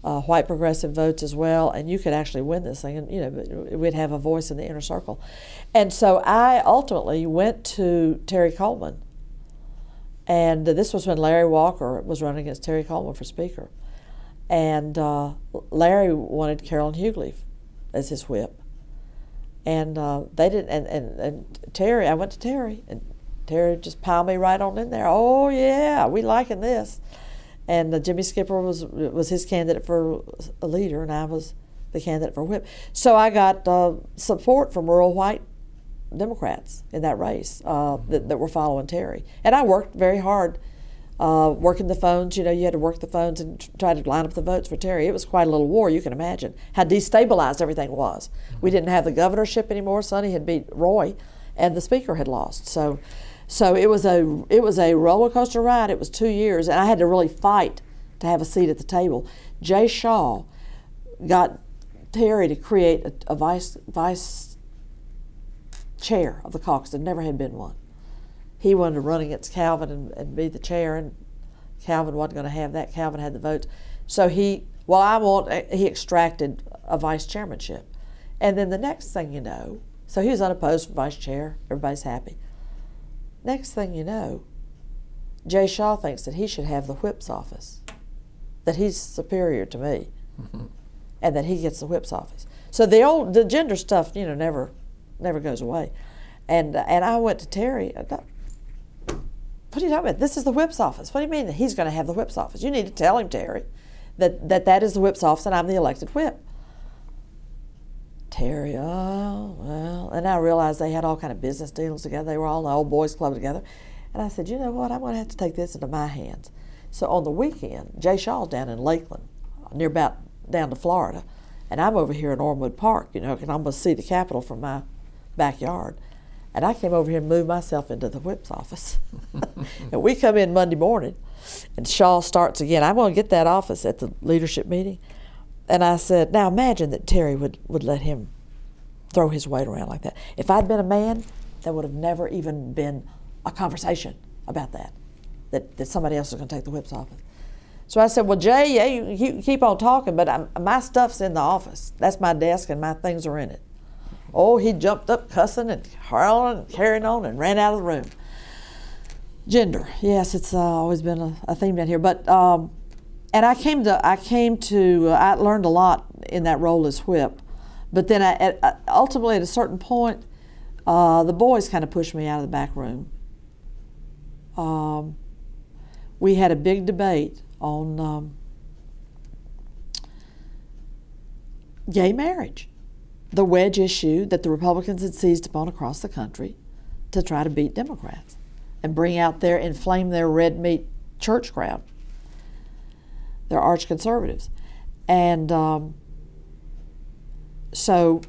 uh, white progressive votes as well, and you could actually win this thing. And you know, we'd have a voice in the inner circle. And so I ultimately went to Terry Coleman, and this was when Larry Walker was running against Terry Coleman for Speaker, and uh, Larry wanted Carolyn Hugley as his whip and uh, they didn't. And, and, and Terry, I went to Terry, and Terry just piled me right on in there. Oh yeah, we liking this. And uh, Jimmy Skipper was was his candidate for a leader, and I was the candidate for whip. So I got uh, support from rural white Democrats in that race uh, that, that, were following Terry, and I worked very hard uh, working the phones. You know, you had to work the phones and try to line up the votes for Terry. It was quite a little war. You can imagine how destabilized everything was. We didn't have the governorship anymore. Sonny had beat Roy, and the speaker had lost. So, so it was a it was a roller coaster ride. It was two years, and I had to really fight to have a seat at the table. Jay Shaw got Terry to create a, a vice vice chair of the caucus. There never had been one he wanted to run against Calvin and, and be the chair, and Calvin wasn't going to have that. Calvin had the votes, so he well, I want he extracted a vice chairmanship, and then the next thing you know, so he was unopposed for vice chair. Everybody's happy. Next thing you know, Jay Shaw thinks that he should have the whip's office, that he's superior to me, mm-hmm. and that he gets the whip's office. So the old the gender stuff, you know, never never goes away. And uh, and I went to Terry. What are you talking about? This is the whip's office. What do you mean that he's going to have the whip's office? You need to tell him, Terry, that that, that is the whip's office and I'm the elected whip. Terry, oh, well. And I realized they had all kind of business deals together. They were all in the old boys club together. And I said, you know what? I'm going to have to take this into my hands. So on the weekend, Jay Shaw's down in Lakeland, near about down to Florida. And I'm over here in Ormewood Park, you know, and I'm going to see the Capitol from my backyard. And I came over here and moved myself into the whip's office. and we come in Monday morning, and Shaw starts again. I'm going to get that office at the leadership meeting. And I said, now imagine that Terry would, would let him throw his weight around like that. If I'd been a man, there would have never even been a conversation about that, that, that somebody else is going to take the whip's office. So I said, well, Jay, yeah, you, you keep on talking, but I'm, my stuff's in the office. That's my desk, and my things are in it. Oh, he jumped up cussing and hurling and carrying on and ran out of the room. Gender, yes, it's uh, always been a, a, theme down here. But um, and I came to I came to uh, I learned a lot in that role as whip. But then I, at, ultimately at a certain point, uh, the boys kind of pushed me out of the back room. Um, we had a big debate on um, gay marriage the wedge issue that the Republicans had seized upon across the country to try to beat Democrats and bring out their, inflame their red meat church crowd. They're arch conservatives. And um, so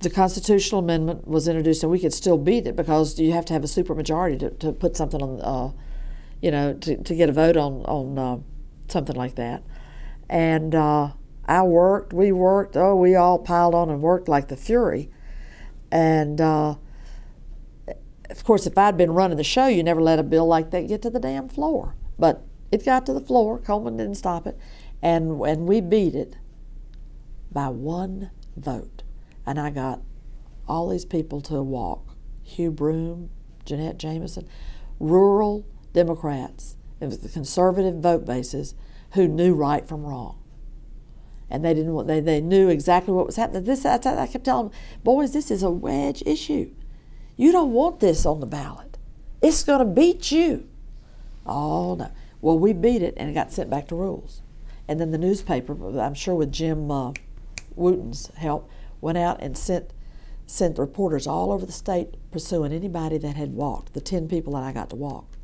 the constitutional amendment was introduced, and we could still beat it because you have to have a supermajority to, to put something on, uh, you know, to, to get a vote on, on uh, something like that. And uh, I worked, we worked, oh, we all piled on and worked like the fury. And uh, of course, if I'd been running the show, you never let a bill like that get to the damn floor. But it got to the floor. Coleman didn't stop it. And, and we beat it by one vote. And I got all these people to walk Hugh Broom, Jeanette Jamieson, rural Democrats, it was the conservative vote bases who knew right from wrong and they didn't want they, they knew exactly what was happening. This I, I kept telling them, boys, this is a wedge issue. You don't want this on the ballot. It's going to beat you. Oh no. Well, we beat it and it got sent back to rules. And then the newspaper, I'm sure with Jim uh, Wooten's help, went out and sent sent reporters all over the state pursuing anybody that had walked. The ten people that I got to walk.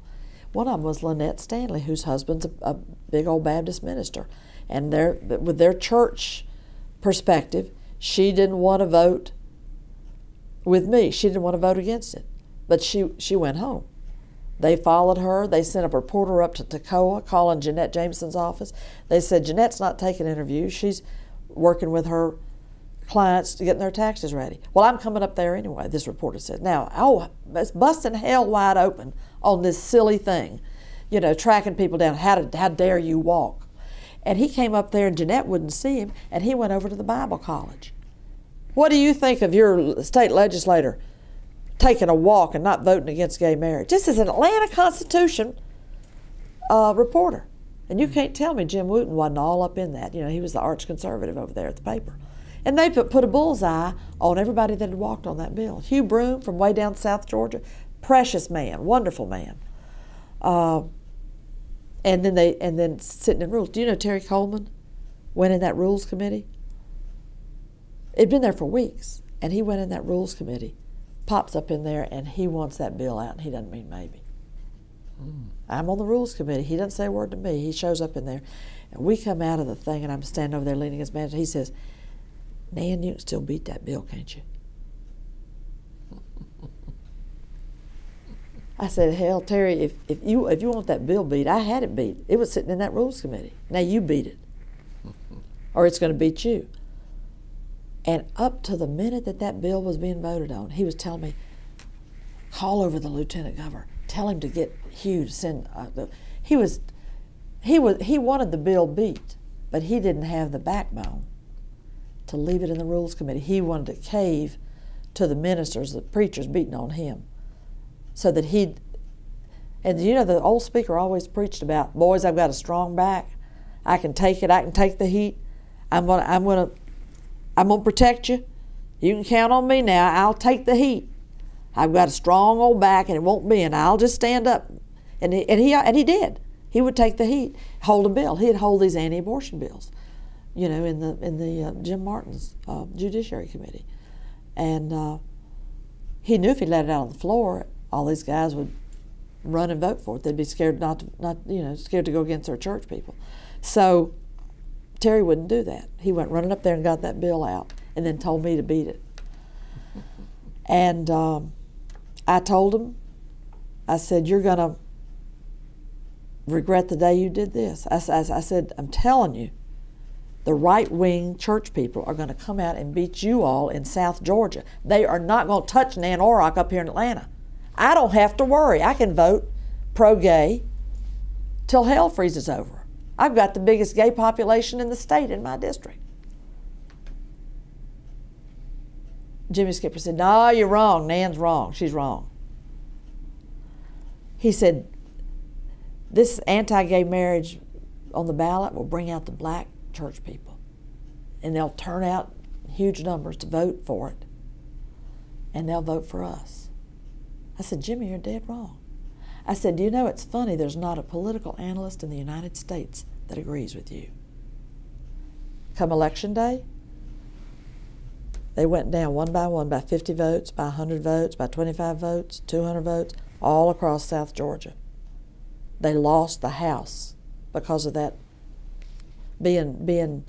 One of them was Lynette Stanley, whose husband's a, a big old Baptist minister and their with their church perspective, she didn't want to vote with me. She didn't want to vote against it, but she she went home. They followed her. They sent a reporter up to Toccoa calling Jeanette Jamieson's office. They said Jeanette's not taking interviews. She's working with her clients to getting their taxes ready. Well, I'm coming up there anyway, this reporter said. Now, oh, it's busting hell wide open on this silly thing, you know, tracking people down. How, did, how dare you walk? And he came up there, and Jeanette wouldn't see him, and he went over to the Bible college. What do you think of your state legislator taking a walk and not voting against gay marriage? This is an Atlanta Constitution uh, reporter. And you can't tell me Jim Wooten wasn't all up in that. You know, he was the arch conservative over there at the paper. And they put, put a bullseye on everybody that had walked on that bill. Hugh Broome from way down South Georgia, precious man, wonderful man. Uh, and then they and then sitting in rules. Do you know Terry Coleman went in that rules committee? It'd been there for weeks, and he went in that rules committee, pops up in there, and he wants that bill out, and he doesn't mean maybe. Hmm. I'm on the rules committee. He doesn't say a word to me. He shows up in there, and we come out of the thing, and I'm standing over there leaning his manager. He says, "Nan, you can still beat that bill, can't you?" I said, "Hell, Terry, if, if you if you want that bill beat, I had it beat. It was sitting in that rules committee. Now you beat it, or it's going to beat you." And up to the minute that that bill was being voted on, he was telling me, "Call over the lieutenant governor. Tell him to get Hugh to send." Uh, the, he was, he was, he wanted the bill beat, but he didn't have the backbone to leave it in the rules committee. He wanted to cave to the ministers, the preachers beating on him so that he'd and you know the old speaker always preached about boys i've got a strong back. I can take it. I can take the heat. I'm gonna i'm gonna i'm gonna protect you. You can count on me now. I'll take the heat. I've got a strong old back and it won't be and i'll just stand up. And he and he, and he did. He would take the heat hold a bill. He'd hold these anti-abortion bills you know in the in the uh, jim martin's uh, judiciary committee. And uh, he knew if he let it out on the floor all these guys would run and vote for it. They'd be scared not to, not you know scared to go against their church people. So Terry wouldn't do that. He went running up there and got that bill out, and then told me to beat it. And um, I told him, I said, "You're gonna regret the day you did this." I, I, I said, "I'm telling you." The right wing church people are going to come out and beat you all in South Georgia. They are not going to touch Nan Orrock up here in Atlanta. I don't have to worry. I can vote pro gay till hell freezes over. I've got the biggest gay population in the state in my district. Jimmy Skipper said, No, you're wrong. Nan's wrong. She's wrong. He said, This anti gay marriage on the ballot will bring out the black church people, and they'll turn out huge numbers to vote for it, and they'll vote for us. I said, Jimmy, you're dead wrong. I said, Do you know it's funny? There's not a political analyst in the United States that agrees with you. Come election day, they went down one by one by 50 votes, by 100 votes, by 25 votes, 200 votes, all across South Georgia. They lost the House because of that being, being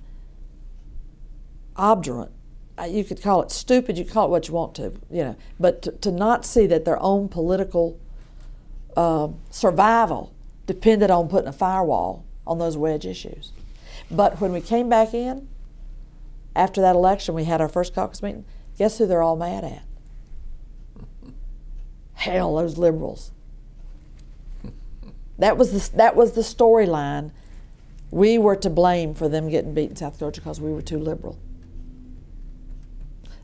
obdurate you could call it stupid, you call it what you want to, you know, but to, to not see that their own political uh, survival depended on putting a firewall on those wedge issues. But when we came back in, after that election, we had our first caucus meeting. Guess who they're all mad at? Hell, those liberals. That was the, that was the storyline. We were to blame for them getting beat in South Georgia because we were too liberal.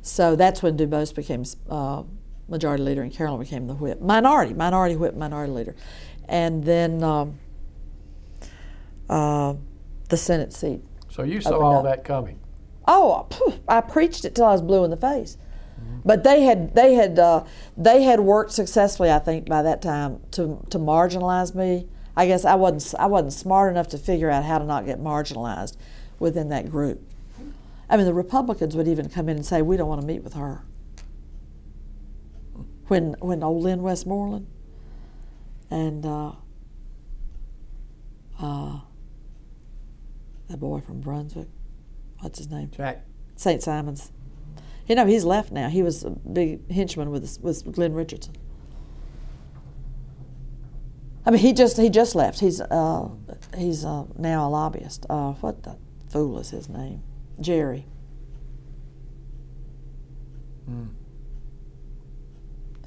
So that's when DuBose became uh, majority leader and Carolyn became the whip. Minority, minority whip, minority leader. And then um, uh, the Senate seat. So you saw all up. that coming? Oh, I preached it till I was blue in the face. Mm-hmm. But they had they had uh, they had worked successfully, I think, by that time to to marginalize me. I guess I wasn't I wasn't smart enough to figure out how to not get marginalized within that group. I mean, the Republicans would even come in and say, "We don't want to meet with her." When when old Lynn Westmoreland and uh, uh, that boy from Brunswick, what's his name? Jack St. Simons. You know, he's left now. He was a big henchman with with Glenn Richardson. I mean, he just he just left. He's uh, he's uh, now a lobbyist. Uh, what the fool is his name? Jerry. Mm.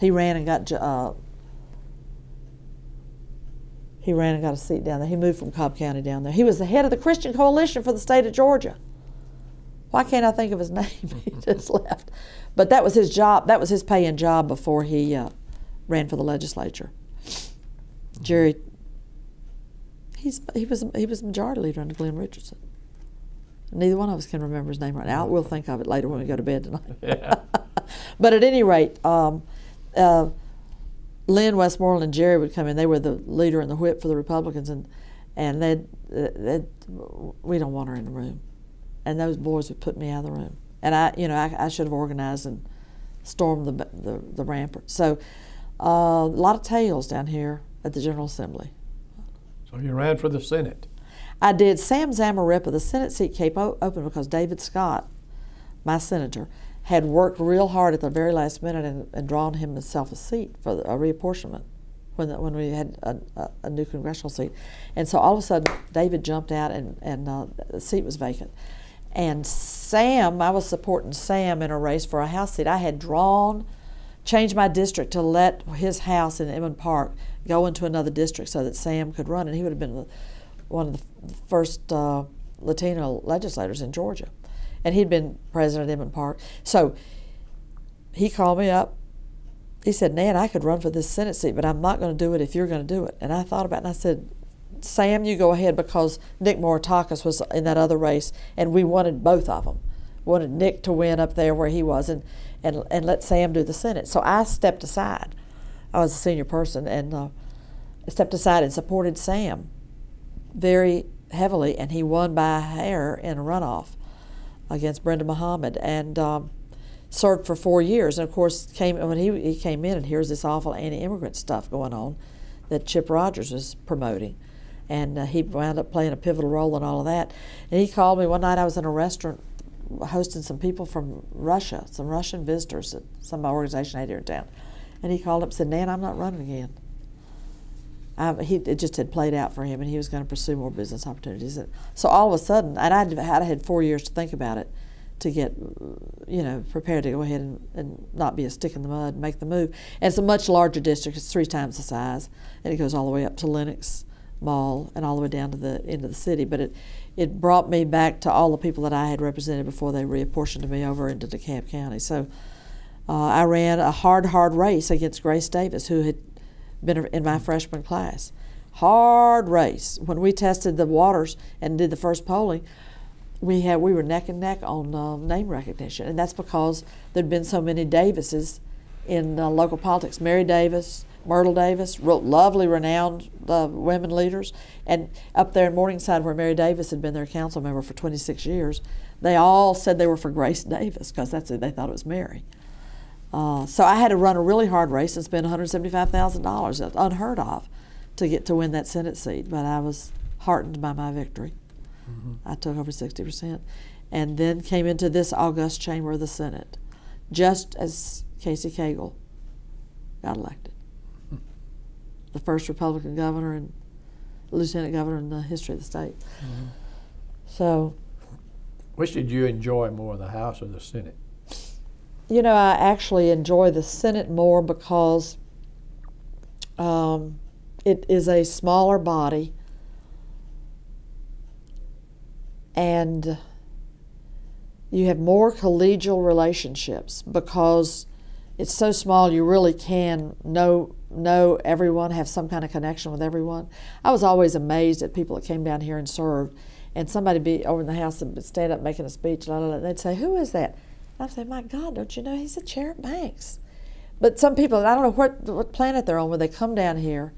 He ran and got uh, he ran and got a seat down there. He moved from Cobb County down there. He was the head of the Christian Coalition for the state of Georgia. Why can't I think of his name? he just left. But that was his job. That was his paying job before he uh, ran for the legislature. Jerry. He's he was he was majority leader under Glenn Richardson. Neither one of us can remember his name right now. We'll think of it later when we go to bed tonight. Yeah. but at any rate, um, uh, Lynn Westmoreland and Jerry would come in. They were the leader and the whip for the Republicans, and and they'd, they'd we don't want her in the room, and those boys would put me out of the room. And I, you know, I, I should have organized and stormed the the, the rampart. So uh, a lot of tales down here at the General Assembly. So you ran for the Senate. I did. Sam Zamarripa, the Senate seat came open because David Scott, my senator, had worked real hard at the very last minute and, and drawn himself a seat for a reapportionment when, the, when we had a, a, a, new congressional seat. And so all of a sudden, David jumped out and, and uh, the seat was vacant. And Sam, I was supporting Sam in a race for a House seat. I had drawn, changed my district to let his house in Emmons Park go into another district so that Sam could run, and he would have been one of the first uh, Latino legislators in Georgia. And he'd been president of Emmons Park. So he called me up. He said, Nan, I could run for this Senate seat, but I'm not going to do it if you're going to do it. And I thought about it, and I said, Sam, you go ahead because Nick Moratakis was in that other race, and we wanted both of them. wanted Nick to win up there where he was, and, and, and let Sam do the Senate. So I stepped aside. I was a senior person, and uh, stepped aside and supported Sam very heavily, and he won by a hair in a runoff against Brenda Muhammad, and um, served for four years. And of course, came when he he came in, and here's this awful anti-immigrant stuff going on that Chip Rogers was promoting, and uh, he wound up playing a pivotal role in all of that. And he called me one night. I was in a restaurant hosting some people from Russia, some Russian visitors at some organization had here in town, and he called up and said, "Nan, I'm not running again." I, he it just had played out for him, and he was going to pursue more business opportunities. So all of a sudden, and I'd had, I had four years to think about it, to get, you know, prepared to go ahead and, and not be a stick in the mud and make the move. And it's a much larger district; it's three times the size, and it goes all the way up to Lenox Mall and all the way down to the end of the city. But it it brought me back to all the people that I had represented before they reapportioned me over into DeKalb County. So. Uh, I ran a hard, hard race against Grace Davis, who had been in my freshman class. Hard race. When we tested the waters and did the first polling, we had we were neck and neck on uh, name recognition, and that's because there'd been so many Davises in uh, local politics. Mary Davis, Myrtle Davis, wrote lovely, renowned uh, women leaders, and up there in Morningside, where Mary Davis had been their council member for 26 years, they all said they were for Grace Davis because that's who they thought it was Mary. Uh, so I had to run a really hard race and spend $175,000, unheard of, to get to win that Senate seat. But I was heartened by my victory. Mm-hmm. I took over 60%. And then came into this august chamber of the Senate, just as Casey Cagle got elected. Mm-hmm. The first Republican governor and lieutenant governor in the history of the state. Mm-hmm. So. Which did you enjoy more, the House or the Senate? You know, I actually enjoy the Senate more because um, it is a smaller body. And you have more collegial relationships because it's so small you really can know know everyone have some kind of connection with everyone. I was always amazed at people that came down here and served. And somebody be over in the house and stand up making a speech and they'd say who is that I say, my God, don't you know he's a chair at Banks? But some people, I don't know what, what planet they're on when they come down here,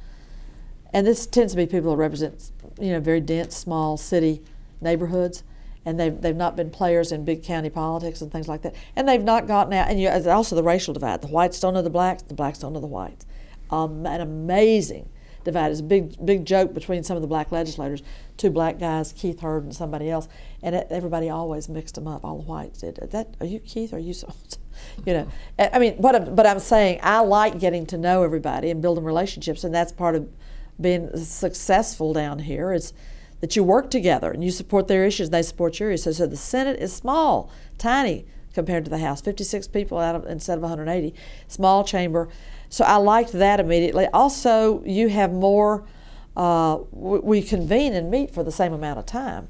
and this tends to be people who represent, you know, very dense, small city neighborhoods, and they've, they've not been players in big county politics and things like that. And they've not gotten out, and you, also the racial divide. The whites don't know the blacks, the blacks don't know the whites. Um, an amazing divide. It's a big, big joke between some of the black legislators. Two black guys, Keith Heard and somebody else, and it, everybody always mixed them up. All the whites did. That are you Keith? Are you so? You know, I mean, but I'm, but I'm saying I like getting to know everybody and building relationships, and that's part of being successful down here. Is that you work together and you support their issues, and they support your issues. So, so the Senate is small, tiny compared to the House. 56 people out of instead of 180, small chamber. So I liked that immediately. Also, you have more, uh, we convene and meet for the same amount of time,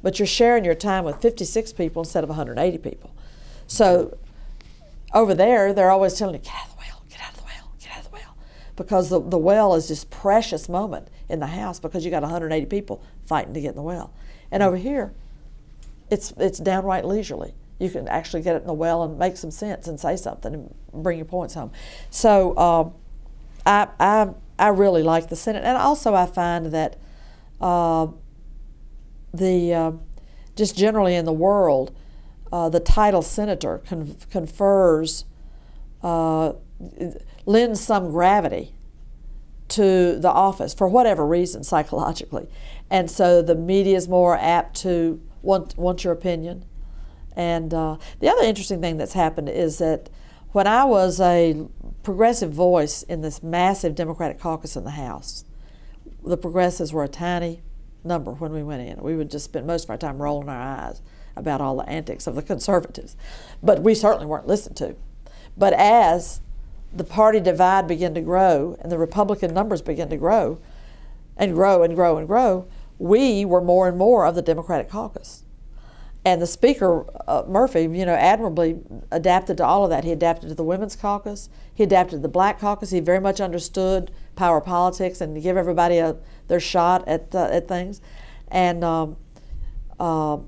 but you're sharing your time with 56 people instead of 180 people. So over there, they're always telling you, get out of the well, get out of the well, get out of the well. Because the, the well is this precious moment in the house because you got 180 people fighting to get in the well. And over here, it's, it's downright leisurely you can actually get it in the well and make some sense and say something and bring your points home. So uh, I, I, I really like the Senate. And also, I find that uh, the uh, just generally in the world, uh, the title senator con- confers, uh, lends some gravity to the office for whatever reason psychologically. And so the media is more apt to want, want your opinion. And uh, the other interesting thing that's happened is that when I was a progressive voice in this massive Democratic caucus in the House, the progressives were a tiny number when we went in. We would just spend most of our time rolling our eyes about all the antics of the conservatives. But we certainly weren't listened to. But as the party divide began to grow and the Republican numbers began to grow and grow and grow and grow, we were more and more of the Democratic caucus. And the Speaker, uh, Murphy, you know, admirably adapted to all of that. He adapted to the Women's Caucus, he adapted to the Black Caucus. He very much understood power politics and to give everybody a, their shot at, uh, at things. And, um, uh,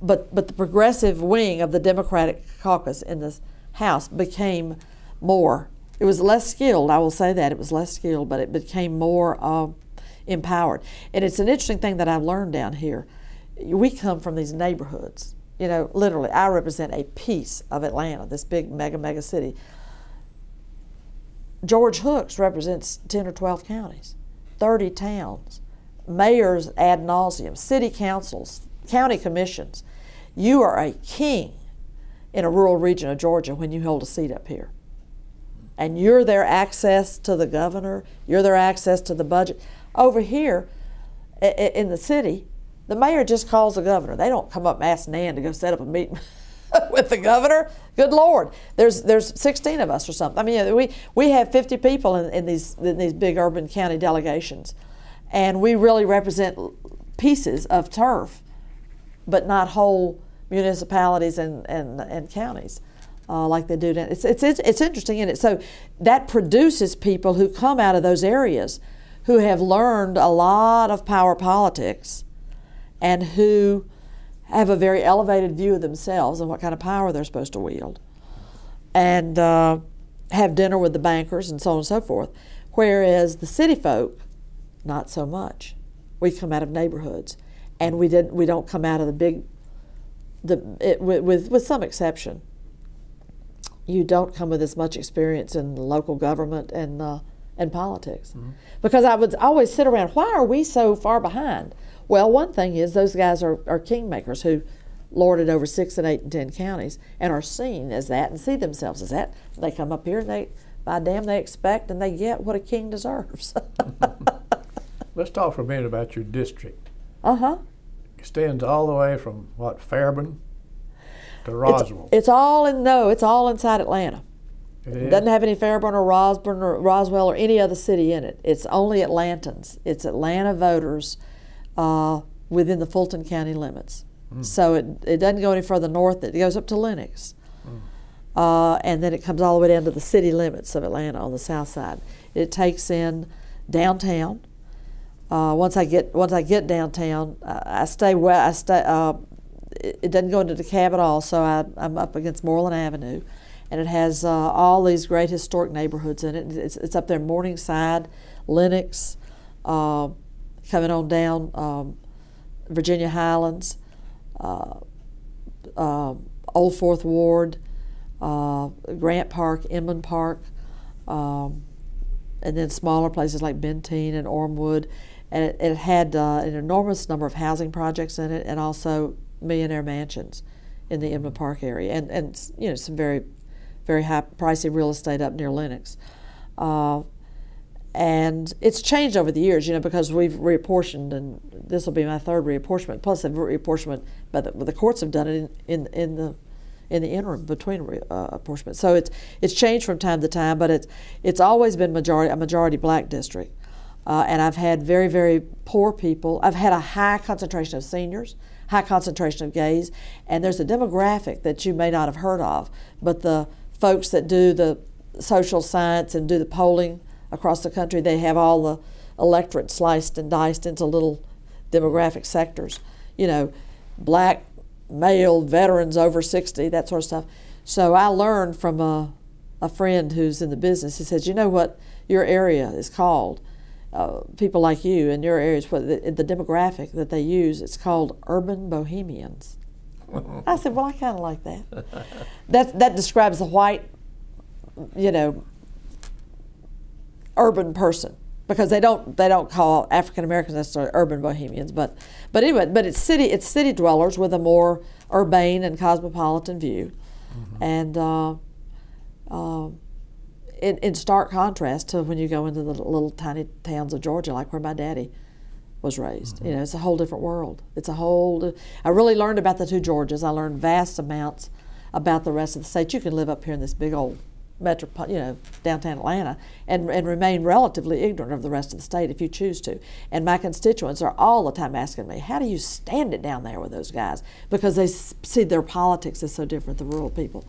but, but the progressive wing of the Democratic caucus in the House became more. It was less skilled, I will say that. It was less skilled, but it became more uh, empowered. And it's an interesting thing that I've learned down here we come from these neighborhoods. You know, literally, I represent a piece of Atlanta, this big mega, mega city. George Hooks represents 10 or 12 counties, 30 towns, mayors ad nauseum, city councils, county commissions. You are a king in a rural region of Georgia when you hold a seat up here. And you're their access to the governor, you're their access to the budget. Over here in the city, the mayor just calls the governor. They don't come up and ask Nan to go set up a meeting with the governor. Good Lord, there's there's 16 of us or something. I mean, we we have 50 people in, in these in these big urban county delegations, and we really represent pieces of turf, but not whole municipalities and and, and counties. Uh, like they do. It's, it's, it's interesting in it. So that produces people who come out of those areas who have learned a lot of power politics and who have a very elevated view of themselves and what kind of power they're supposed to wield, and uh, have dinner with the bankers and so on and so forth. Whereas the city folk, not so much. We come out of neighborhoods, and we didn't. we don't come out of the big, the it, with, with with some exception. You don't come with as much experience in local government and uh, and politics, mm-hmm. because I would always sit around. Why are we so far behind? Well, one thing is those guys are, are kingmakers who lord it over six and eight and ten counties and are seen as that and see themselves as that. They come up here and they, by damn, they expect and they get what a king deserves. Let's talk for a minute about your district. Uh huh. Extends all the way from what Fairburn to Roswell. It's, it's all in no, it's all inside Atlanta. It doesn't have any Fairburn or Rosburn or Roswell or any other city in it. It's only Atlantans. It's Atlanta voters uh, within the Fulton County limits. Mm. So it, it doesn't go any further north, it goes up to Lenox. Mm. Uh, and then it comes all the way down to the city limits of Atlanta on the south side. It takes in downtown. Uh, once I get once I get downtown, I stay where I stay. Uh, it, it, doesn't go into DeKalb at all, so I, am up against Moreland Avenue, and it has uh, all these great historic neighborhoods in it. It's, it's up there, Morningside, Lenox, uh, coming on down um, Virginia Highlands, uh, uh, Old Fourth Ward, uh, Grant Park, Inman Park, um, and then smaller places like Benteen and Ormewood. And it, it had uh, an enormous number of housing projects in it and also millionaire mansions in the Inman Park area and, and you know some very very high pricey real estate up near Lenox. And it's changed over the years, you know, because we've reapportioned, and this will be my third reapportionment. Plus, the reapportionment, but the, the, courts have done it in, in, in the in the interim between uh. So it's it's changed from time to time, but it's it's always been majority a majority black district, uh, and I've had very very poor people. I've had a high concentration of seniors, high concentration of gays, and there's a demographic that you may not have heard of, but the folks that do the social science and do the polling across the country. They have all the electorate sliced and diced into little demographic sectors. You know, black, male, veterans over 60, that sort of stuff. So I learned from a, a friend who's in the business. He says, You know what your area is called? Uh, people like you in your areas, what the, the demographic that they use, it's called urban bohemians. I said, Well, I kind of like that. that. That describes the white, you know, urban person because they don't they don't call African Americans necessarily urban bohemians, but but anyway, but it's city it's city dwellers with a more urbane and cosmopolitan view, and uh, uh, in, in stark contrast to when you go into the little tiny towns of Georgia, like where my daddy was raised. You know, it's a whole different world. It's a whole. I really learned about the two Georgias. I learned vast amounts about the rest of the state. You can live up here in this big old metro, you know, downtown Atlanta, and, and remain relatively ignorant of the rest of the state if you choose to. And my constituents are all the time asking me, "How do you stand it down there with those guys?" Because they see their politics is so different, the rural people,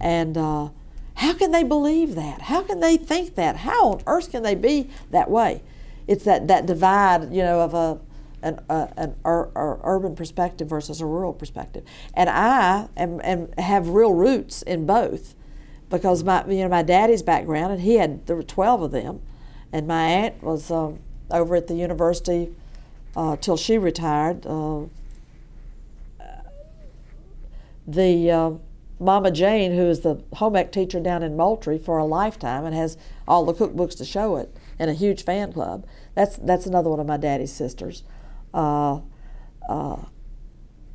and. Uh, how can they believe that? How can they think that? How on earth can they be that way? It's that, that divide, you know, of a an, uh, an ur, ur- urban perspective versus a rural perspective. And I am, am have real roots in both, because my you know my daddy's background, and he had there were twelve of them, and my aunt was um, over at the university uh, till she retired. Uh, the uh, Mama Jane, who is the home ec teacher down in Moultrie for a lifetime and has all the cookbooks to show it, and a huge fan club. That's that's another one of my daddy's sisters. Uh, uh,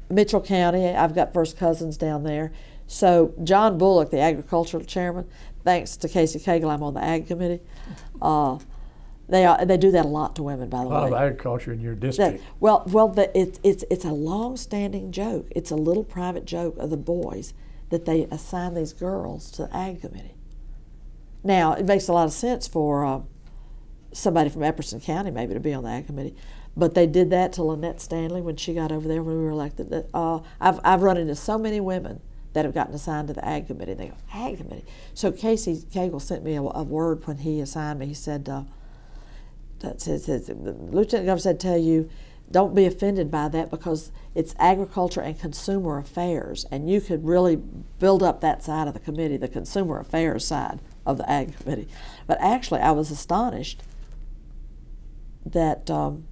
Mitchell County, I've got first cousins down there. So John Bulloch, the agricultural chairman, thanks to Casey Cagle, I'm on the ag committee. Uh, they are, they do that a lot to women, by the way. A lot of agriculture in your That- district. well, well, the, it, it's it's a long-standing joke. It's a little private joke of the boys that they assign these girls to the ag committee. Now, it makes a lot of sense for uh, somebody from Epperson County maybe to be on the ag committee, but they did that to LaNett Stanley when she got over there when we were elected. Uh, I've I've run into so many women that have gotten assigned to the ag committee. They go ag committee. So Casey Cagle sent me a, a word when he assigned me. He said. Uh, that says, says- the lieutenant governor said tell you don't be offended by that because it's agriculture and consumer affairs and you could really build up that side of the committee the consumer affairs side of the ag committee but actually i was astonished that um,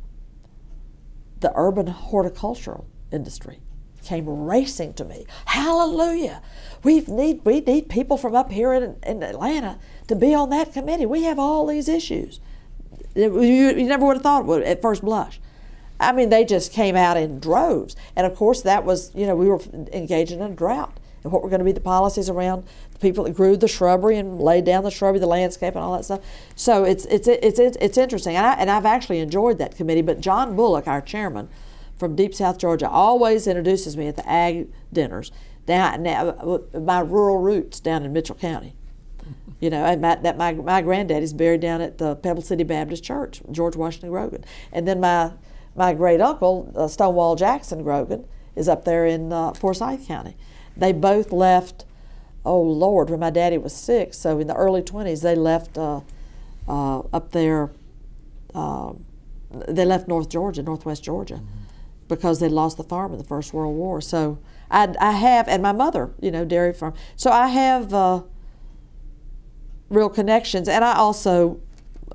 the urban horticultural industry came racing to me. Hallelujah! We need we need people from up here in, in Atlanta to be on that committee. We have all these issues. You, you never would have thought would at first blush. I mean, they just came out in droves, and of course that was you know we were engaging in a drought. And what were going to be the policies around the people that grew the shrubbery and laid down the shrubbery, the landscape, and all that stuff. So it's it's it's it's, it's interesting, and, I, and I've actually enjoyed that committee. But John Bulloch, our chairman from Deep South Georgia, always introduces me at the ag dinners down now my rural roots down in Mitchell County. You know, and my, that my my granddaddy's buried down at the Pebble City Baptist Church, George Washington Grogan, and then my my great uncle uh, Stonewall Jackson Grogan is up there in uh, Forsyth County. They both left. Oh Lord, when my daddy was six, so in the early twenties they left uh, uh, up there. Uh, they left North Georgia, Northwest Georgia, because they lost the farm in the First World War. So I, I have, and my mother, you know, dairy farm. So I have uh, real connections, and I also,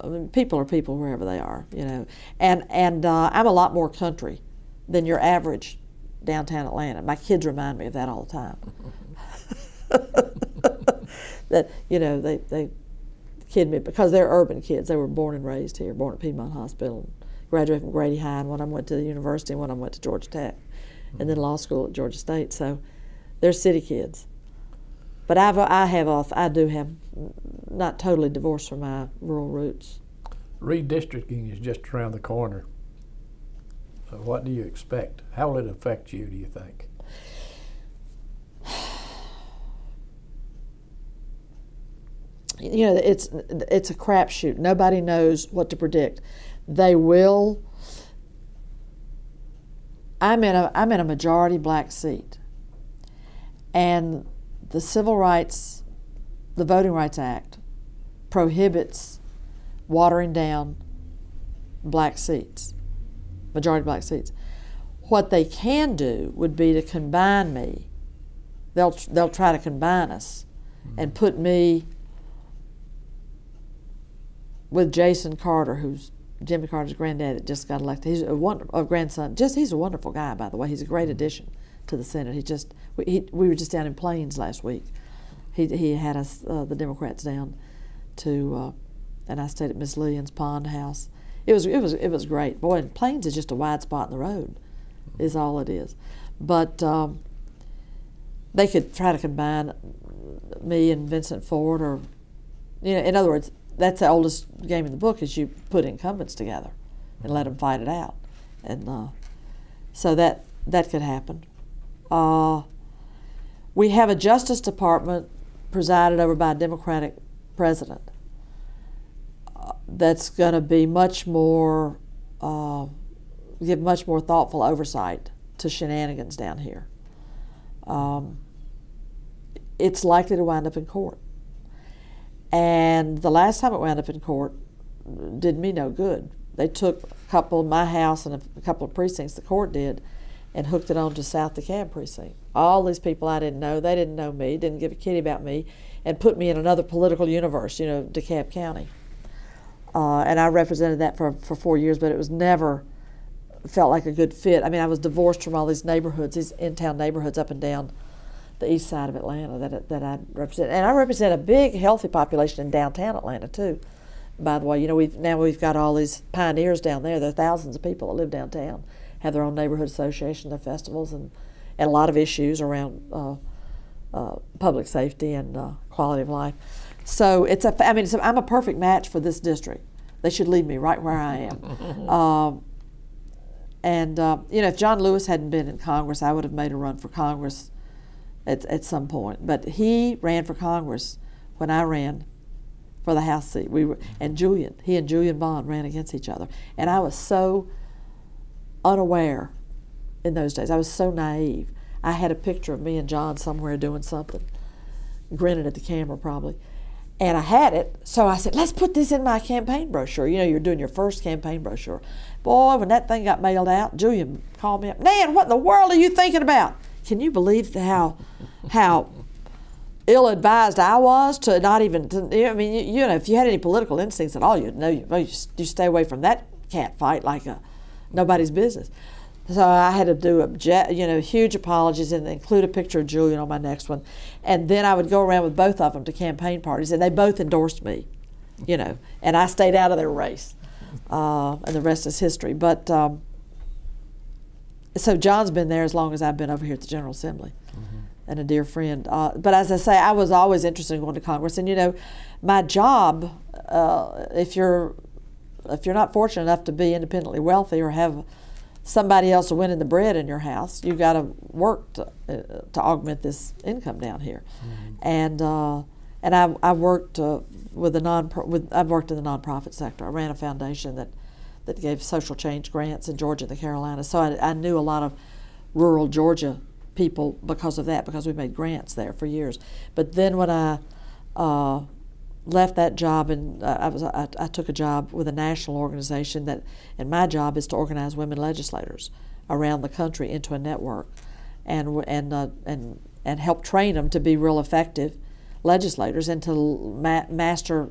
I mean, people are people wherever they are, you know, and and uh, I'm a lot more country than your average downtown Atlanta. My kids remind me of that all the time. that you know they they kid me because they're urban kids. They were born and raised here, born at Piedmont Hospital, graduated from Grady High, and one of them went to the university, and one of them went to Georgia Tech, and then law school at Georgia State. So they're city kids. But I've I have off I do have not totally divorced from my rural roots. Redistricting is just around the corner. So what do you expect? How will it affect you, do you think? you know, it's it's a crapshoot. Nobody knows what to predict. They will. I'm in a I'm in a majority black seat, and the Civil Rights, the Voting Rights Act, prohibits watering down black seats, majority black seats. What they can do would be to combine me. They'll they'll try to combine us, and put me with Jason Carter, who's Jimmy Carter's granddad that just got elected. He's a wonderful grandson. Just he's a wonderful guy, by the way. He's a great addition to the Senate. He just we, he, we were just down in Plains last week. He he had us uh, the Democrats down to uh, and I stayed at Miss Lillian's Pond House. It was it was it was great. Boy, and Plains is just a wide spot in the road, is all it is. But um, they could try to combine me and Vincent Fort, or you know, in other words, that's the oldest game in the book is you put incumbents together and let them fight it out, and uh, so that that could happen. Uh, we have a Justice Department presided over by a Democratic president uh, that's going to be much more uh, give much more thoughtful oversight to shenanigans down here. Um, it's likely to wind up in court. And the last time it wound up in court did me no good. They took a couple of my house and a couple of precincts, the court did, and hooked it on to South DeKalb precinct. All these people I didn't know, they didn't know me, didn't give a kitty about me, and put me in another political universe, you know, DeKalb County. Uh, and I represented that for, for four years, but it was never felt like a good fit. I mean, I was divorced from all these neighborhoods, these in-town neighborhoods up and down the east side of Atlanta that, that I represent. And I represent a big, healthy population in downtown Atlanta, too. By the way, you know, we've, now we've got all these pioneers down there. There are thousands of people that live downtown, have their own neighborhood association, their festivals, and, and a lot of issues around uh, uh, public safety and uh, quality of life. So it's a, I mean, a, I'm a perfect match for this district. They should leave me right where I am. um, and, uh, you know, if John Lewis hadn't been in Congress, I would have made a run for Congress at, at some point. But he ran for Congress when I ran for the House seat. We were, and Julian, he and Julian Bond ran against each other. And I was so unaware in those days. I was so naive. I had a picture of me and John somewhere doing something, grinning at the camera probably. And I had it, so I said, let's put this in my campaign brochure. You know, you're doing your first campaign brochure. Boy, when that thing got mailed out, Julian called me up. Nan, what in the world are you thinking about? Can you believe how how ill-advised I was to not even to, I mean you, you, know if you had any political instincts at all you'd know you, you, you stay away from that cat fight like a nobody's business. So I had to do a, you know huge apologies and include a picture of Julian on my next one, and then I would go around with both of them to campaign parties, and they both endorsed me, you know, and I stayed out of their race, uh, and the rest is history. But um, so John's been there as long as I've been over here at the General Assembly, mm-hmm. and a dear friend. Uh, but as I say, I was always interested in going to Congress, and you know, my job, uh, if you're if you're not fortunate enough to be independently wealthy or have somebody else winning the bread in your house, you've got to work to, uh, to augment this income down here. Mm-hmm. And uh, and I I worked uh, with the non with I've worked in the nonprofit sector. I ran a foundation that that gave social change grants in Georgia and the Carolinas. So I, I knew a lot of rural Georgia people because of that because we made grants there for years. But then when I uh, left that job and uh, I was I, I, took a job with a national organization that and my job is to organize women legislators around the country into a network and and uh, and and help train them to be real effective legislators and to ma- master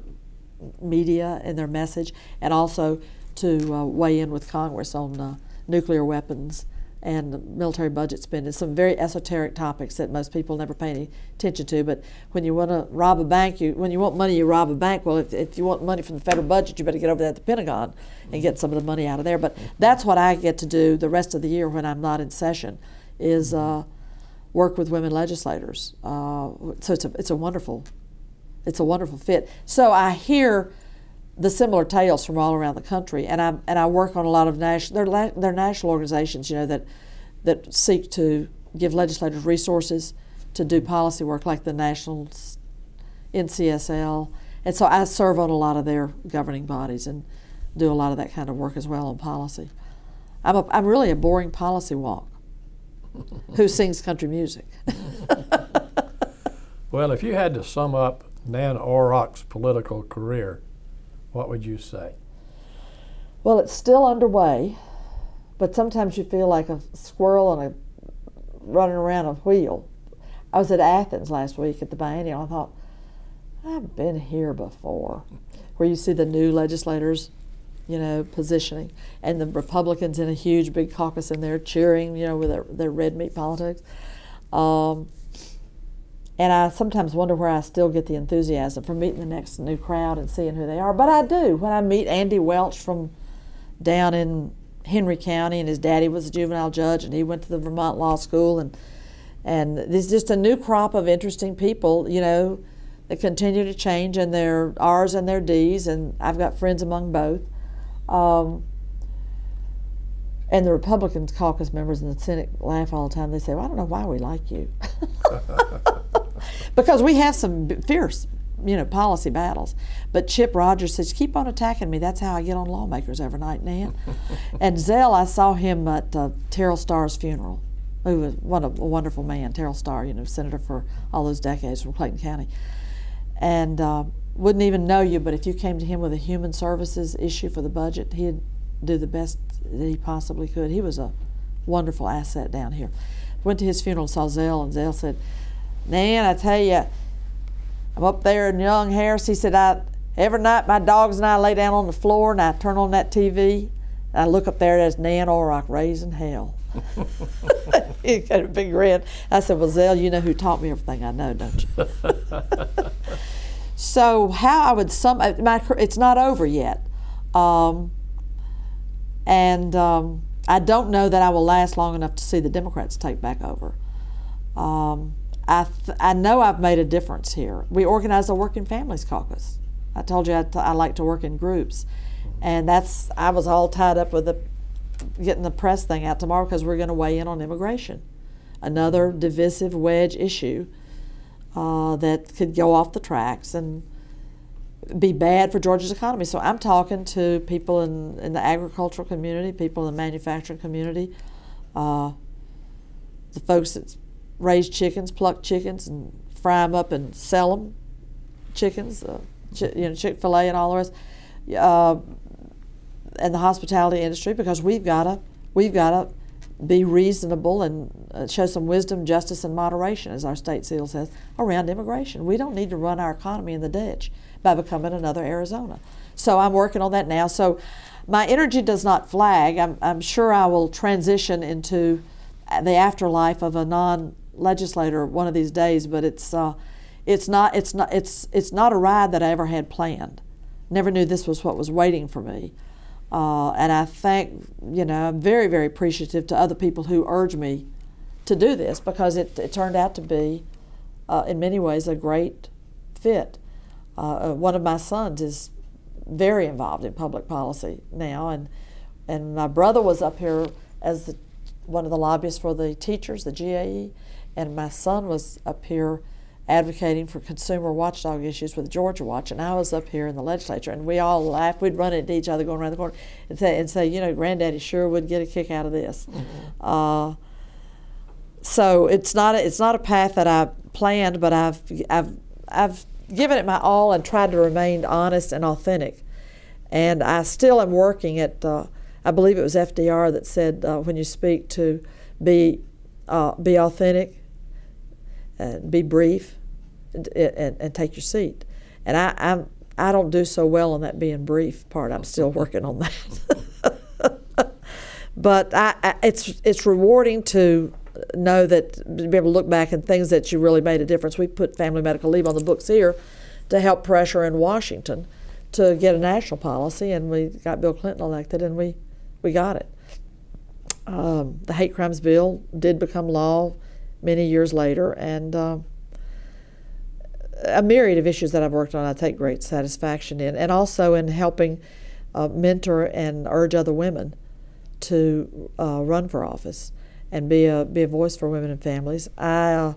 media and their message and also to uh, weigh in with Congress on uh, nuclear weapons and military budget spending. Some very esoteric topics that most people never pay any attention to. But when you want to rob a bank, you when you want money, you rob a bank. Well, if, if you want money from the federal budget, you better get over there at the Pentagon and get some of the money out of there. But that's what I get to do the rest of the year when I'm not in session, is uh, work with women legislators. Uh, so it's a it's a wonderful, it's a wonderful fit. So I hear the similar tales from all around the country. And I and I work on a lot of national they're, they're national organizations, you know, that that seek to give legislators resources to do policy work, like the National NCSL. And so I serve on a lot of their governing bodies and do a lot of that kind of work as well on policy. I'm a, I'm really a boring policy wonk who sings country music. well, if you had to sum up Nan Orrock's political career, what would you say? Well, it's still underway, but sometimes you feel like a squirrel on a running around a wheel. I was at Athens last week at the biennial. I thought, I've been here before, where you see the new legislators, you know, positioning, and the Republicans in a huge big caucus in there cheering, you know, with their, their red meat politics. Um, And I sometimes wonder where I still get the enthusiasm from meeting the next new crowd and seeing who they are. But I do. When I meet Andy Welch from down in Henry County, and his daddy was a juvenile judge, and he went to the Vermont Law School, and and there's just a new crop of interesting people, you know, that continue to change, and their R's and their D's, and I've got friends among both. Um, and the Republican caucus members in the Senate laugh all the time. They say, well, I don't know why we like you. because we have some fierce, you know, policy battles. But Chip Rogers says, keep on attacking me. That's how I get on lawmakers every night, Nan. and Zell, I saw him at uh, Terrell Starr's funeral, who was one a wonderful man, Terrell Starr, you know, senator for all those decades from Clayton County. And uh, wouldn't even know you, but if you came to him with a human services issue for the budget, he'd do the best that he possibly could. He was a wonderful asset down here. Went to his funeral saw Zell, and Zell said, Nan, I tell you, I'm up there in Young Harris. He said, I every night my dogs and I lay down on the floor and I turn on that TV and I look up there as Nan Orrock raising hell. he got a big grin. I said, Well, Zell, you know who taught me everything I know, don't you? so how I would sum my it's not over yet. Um, and um, I don't know that I will last long enough to see the Democrats take back over. Um, I, I know I've made a difference here. We organized a Working Families Caucus. I told you I, I like to work in groups. And that's, I was all tied up with the, getting the press thing out tomorrow because we're going to weigh in on immigration. Another divisive wedge issue uh, that could go off the tracks. And be bad for Georgia's economy. So I'm talking to people in, in the agricultural community, people in the manufacturing community, uh, the folks that raise chickens, pluck chickens, and fry them up and sell them, chickens, uh, you know, Chick Fil A and all the rest, uh, and the hospitality industry because we've got to we've got to be reasonable and uh, show some wisdom, justice, and moderation, as our state seal says, around immigration. We don't need to run our economy in the ditch by becoming another Arizona. So I'm working on that now. So my energy does not flag. I'm, I'm sure I will transition into the afterlife of a non-legislator one of these days, but it's uh, it's not it's not it's it's not a ride that I ever had planned. Never knew this was what was waiting for me. Uh, and I thank, you know, I'm very, very appreciative to other people who urged me to do this because it, it turned out to be, uh, in many ways, a great fit. Uh, uh, one of my sons is very involved in public policy now, and and my brother was up here as the, one of the lobbyists for the teachers, the GAE, and my son was up here advocating for consumer watchdog issues with Georgia Watch, and I was up here in the legislature, and we all laughed. We'd run into each other going around the corner and say, and say you know, Granddaddy sure would get a kick out of this. Mm-hmm. Uh, so it's not a, it's not a path that I planned, but I've I've I've given it my all and tried to remain honest and authentic. And I still am working at, uh, I believe it was FDR that said uh, when you speak to be, uh, be authentic, and be brief, and, and, and, take your seat. And I, I'm, I don't do so well on that being brief part. I'm still working on that. but I, I, it's, it's rewarding to know that to be able to look back and things that you really made a difference. We put family medical leave on the books here to help pressure in Washington to get a national policy, and we got Bill Clinton elected, and we we got it. Um, the hate crimes bill did become law many years later, and uh, a myriad of issues that I've worked on, I take great satisfaction in, and also in helping uh, mentor and urge other women to uh, run for office and be a be a voice for women and families. I uh,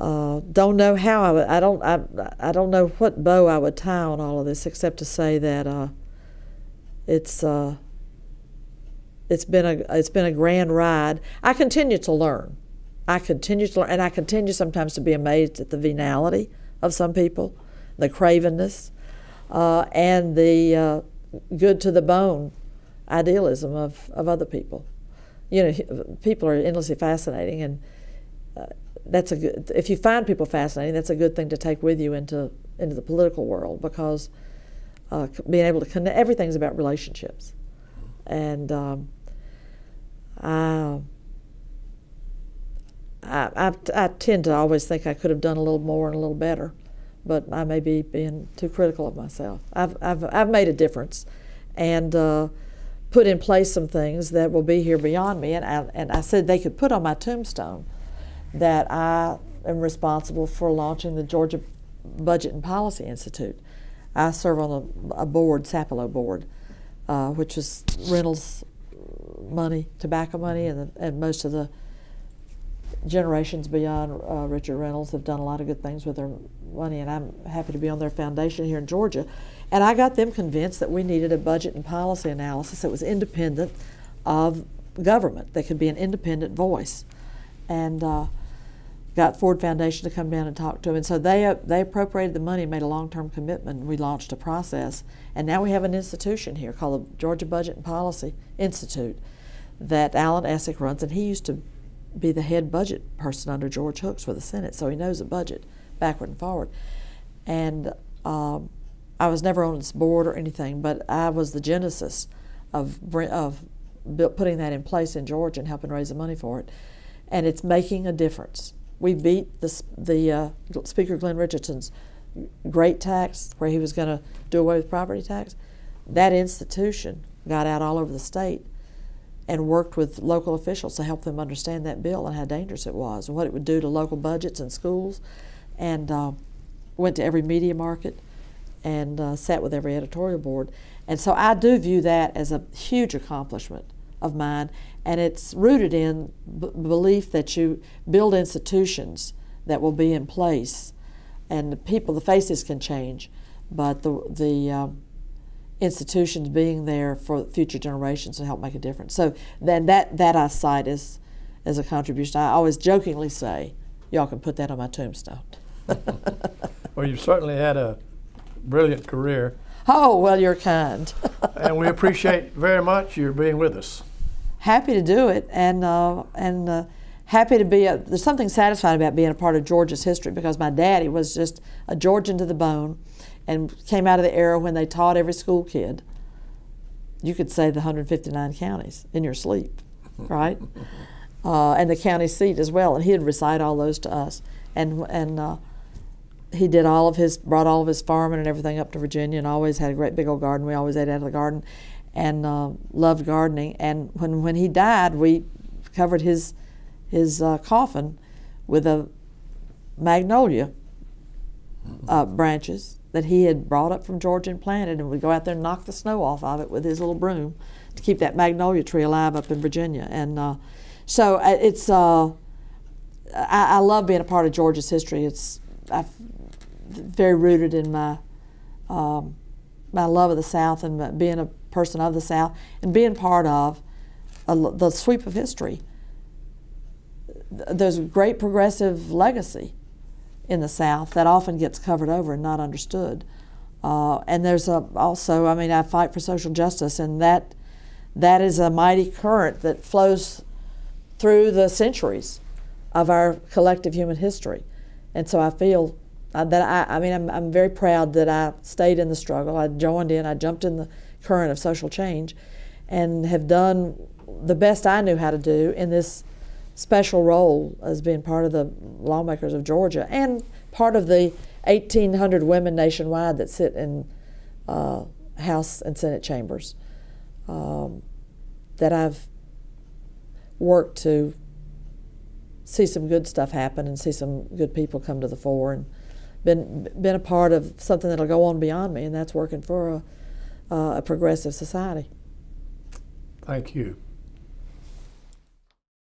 uh, don't know how I would. I don't. I, I don't know what bow I would tie on all of this, except to say that uh, it's it's been a it's been a grand ride. I continue to learn. I continue to learn, and I continue sometimes to be amazed at the venality of some people, the cravenness, uh, and the uh, good to the bone idealism of, of other people you know, people are endlessly fascinating, and uh, that's a good. If you find people fascinating, that's a good thing to take with you into into the political world because uh, being able to connect. Everything's about relationships, and um, I I, I, I tend to always think I could have done a little more and a little better, but I may be being too critical of myself. I've, I've, I've made a difference and uh, put in place some things that will be here beyond me. And I, and I said they could put on my tombstone that I am responsible for launching the Georgia Budget and Policy Institute. I serve on a, a board, Sapelo board, uh, which is Reynolds money, tobacco money, and, the, and most of the generations beyond uh, Richard Reynolds have done a lot of good things with their money, and I'm happy to be on their foundation here in Georgia. And I got them convinced that we needed a budget and policy analysis that was independent of government, that could be an independent voice. And uh, got Ford Foundation to come down and talk to them. And so they, uh, they appropriated the money, made a long term commitment, and we launched a process. And now we have an institution here called the Georgia Budget and Policy Institute that Alan Essig runs, and he used to be the head budget person under George Hooks for the Senate, so he knows the budget backward and forward. And um, I was never on its board or anything, but I was the genesis of of putting that in place in Georgia and helping raise the money for it. And it's making a difference. We beat the, the uh, Speaker Glenn Richardson's great tax, where he was going to do away with property tax. That institution got out all over the state and worked with local officials to help them understand that bill and how dangerous it was and what it would do to local budgets and schools. And uh, went to every media market and uh, sat with every editorial board. And so I do view that as a huge accomplishment of mine, and it's rooted in belief that you build institutions that will be in place, and the people, the faces can change, but the the um, institutions being there for future generations to help make a difference. So then that that I cite as as a contribution. I always jokingly say, y'all can put that on my tombstone. well, you've certainly had a brilliant career. Oh, well, you're kind. and we appreciate very much your being with us. Happy to do it, and uh, and uh, happy to be. A, there's something satisfying about being a part of Georgia's history because my daddy was just a Georgian to the bone and came out of the era when they taught every school kid. You could say the 159 counties in your sleep, right? Uh, and the county seat as well. And he'd recite all those to us. And and uh, he did all of his brought all of his farming and everything up to Virginia, and always had a great big old garden. We always ate out of the garden, and uh, loved gardening. And when when he died, we covered his his uh, coffin with a magnolia uh, branches that he had brought up from Georgia and planted, and we'd go out there and knock the snow off of it with his little broom to keep that magnolia tree alive up in Virginia. And uh, so uh, it's uh, I, I, love being a part of Georgia's history. It's I've, very rooted in my um, my love of the South and being a person of the South and being part of a, the sweep of history. There's a great progressive legacy in the South that often gets covered over and not understood. Uh, and there's a, also, I mean, I fight for social justice, and that that is a mighty current that flows through the centuries of our collective human history. And so I feel uh, that I, I mean, I'm, I'm very proud that I stayed in the struggle. I joined in, I jumped in the current of social change, and have done the best I knew how to do in this special role as being part of the lawmakers of Georgia and part of the 1,800 women nationwide that sit in uh, House and Senate chambers. Um, that I've worked to see some good stuff happen and see some good people come to the fore and been been a part of something that'll go on beyond me, and that's working for a, uh, a progressive society. Thank you.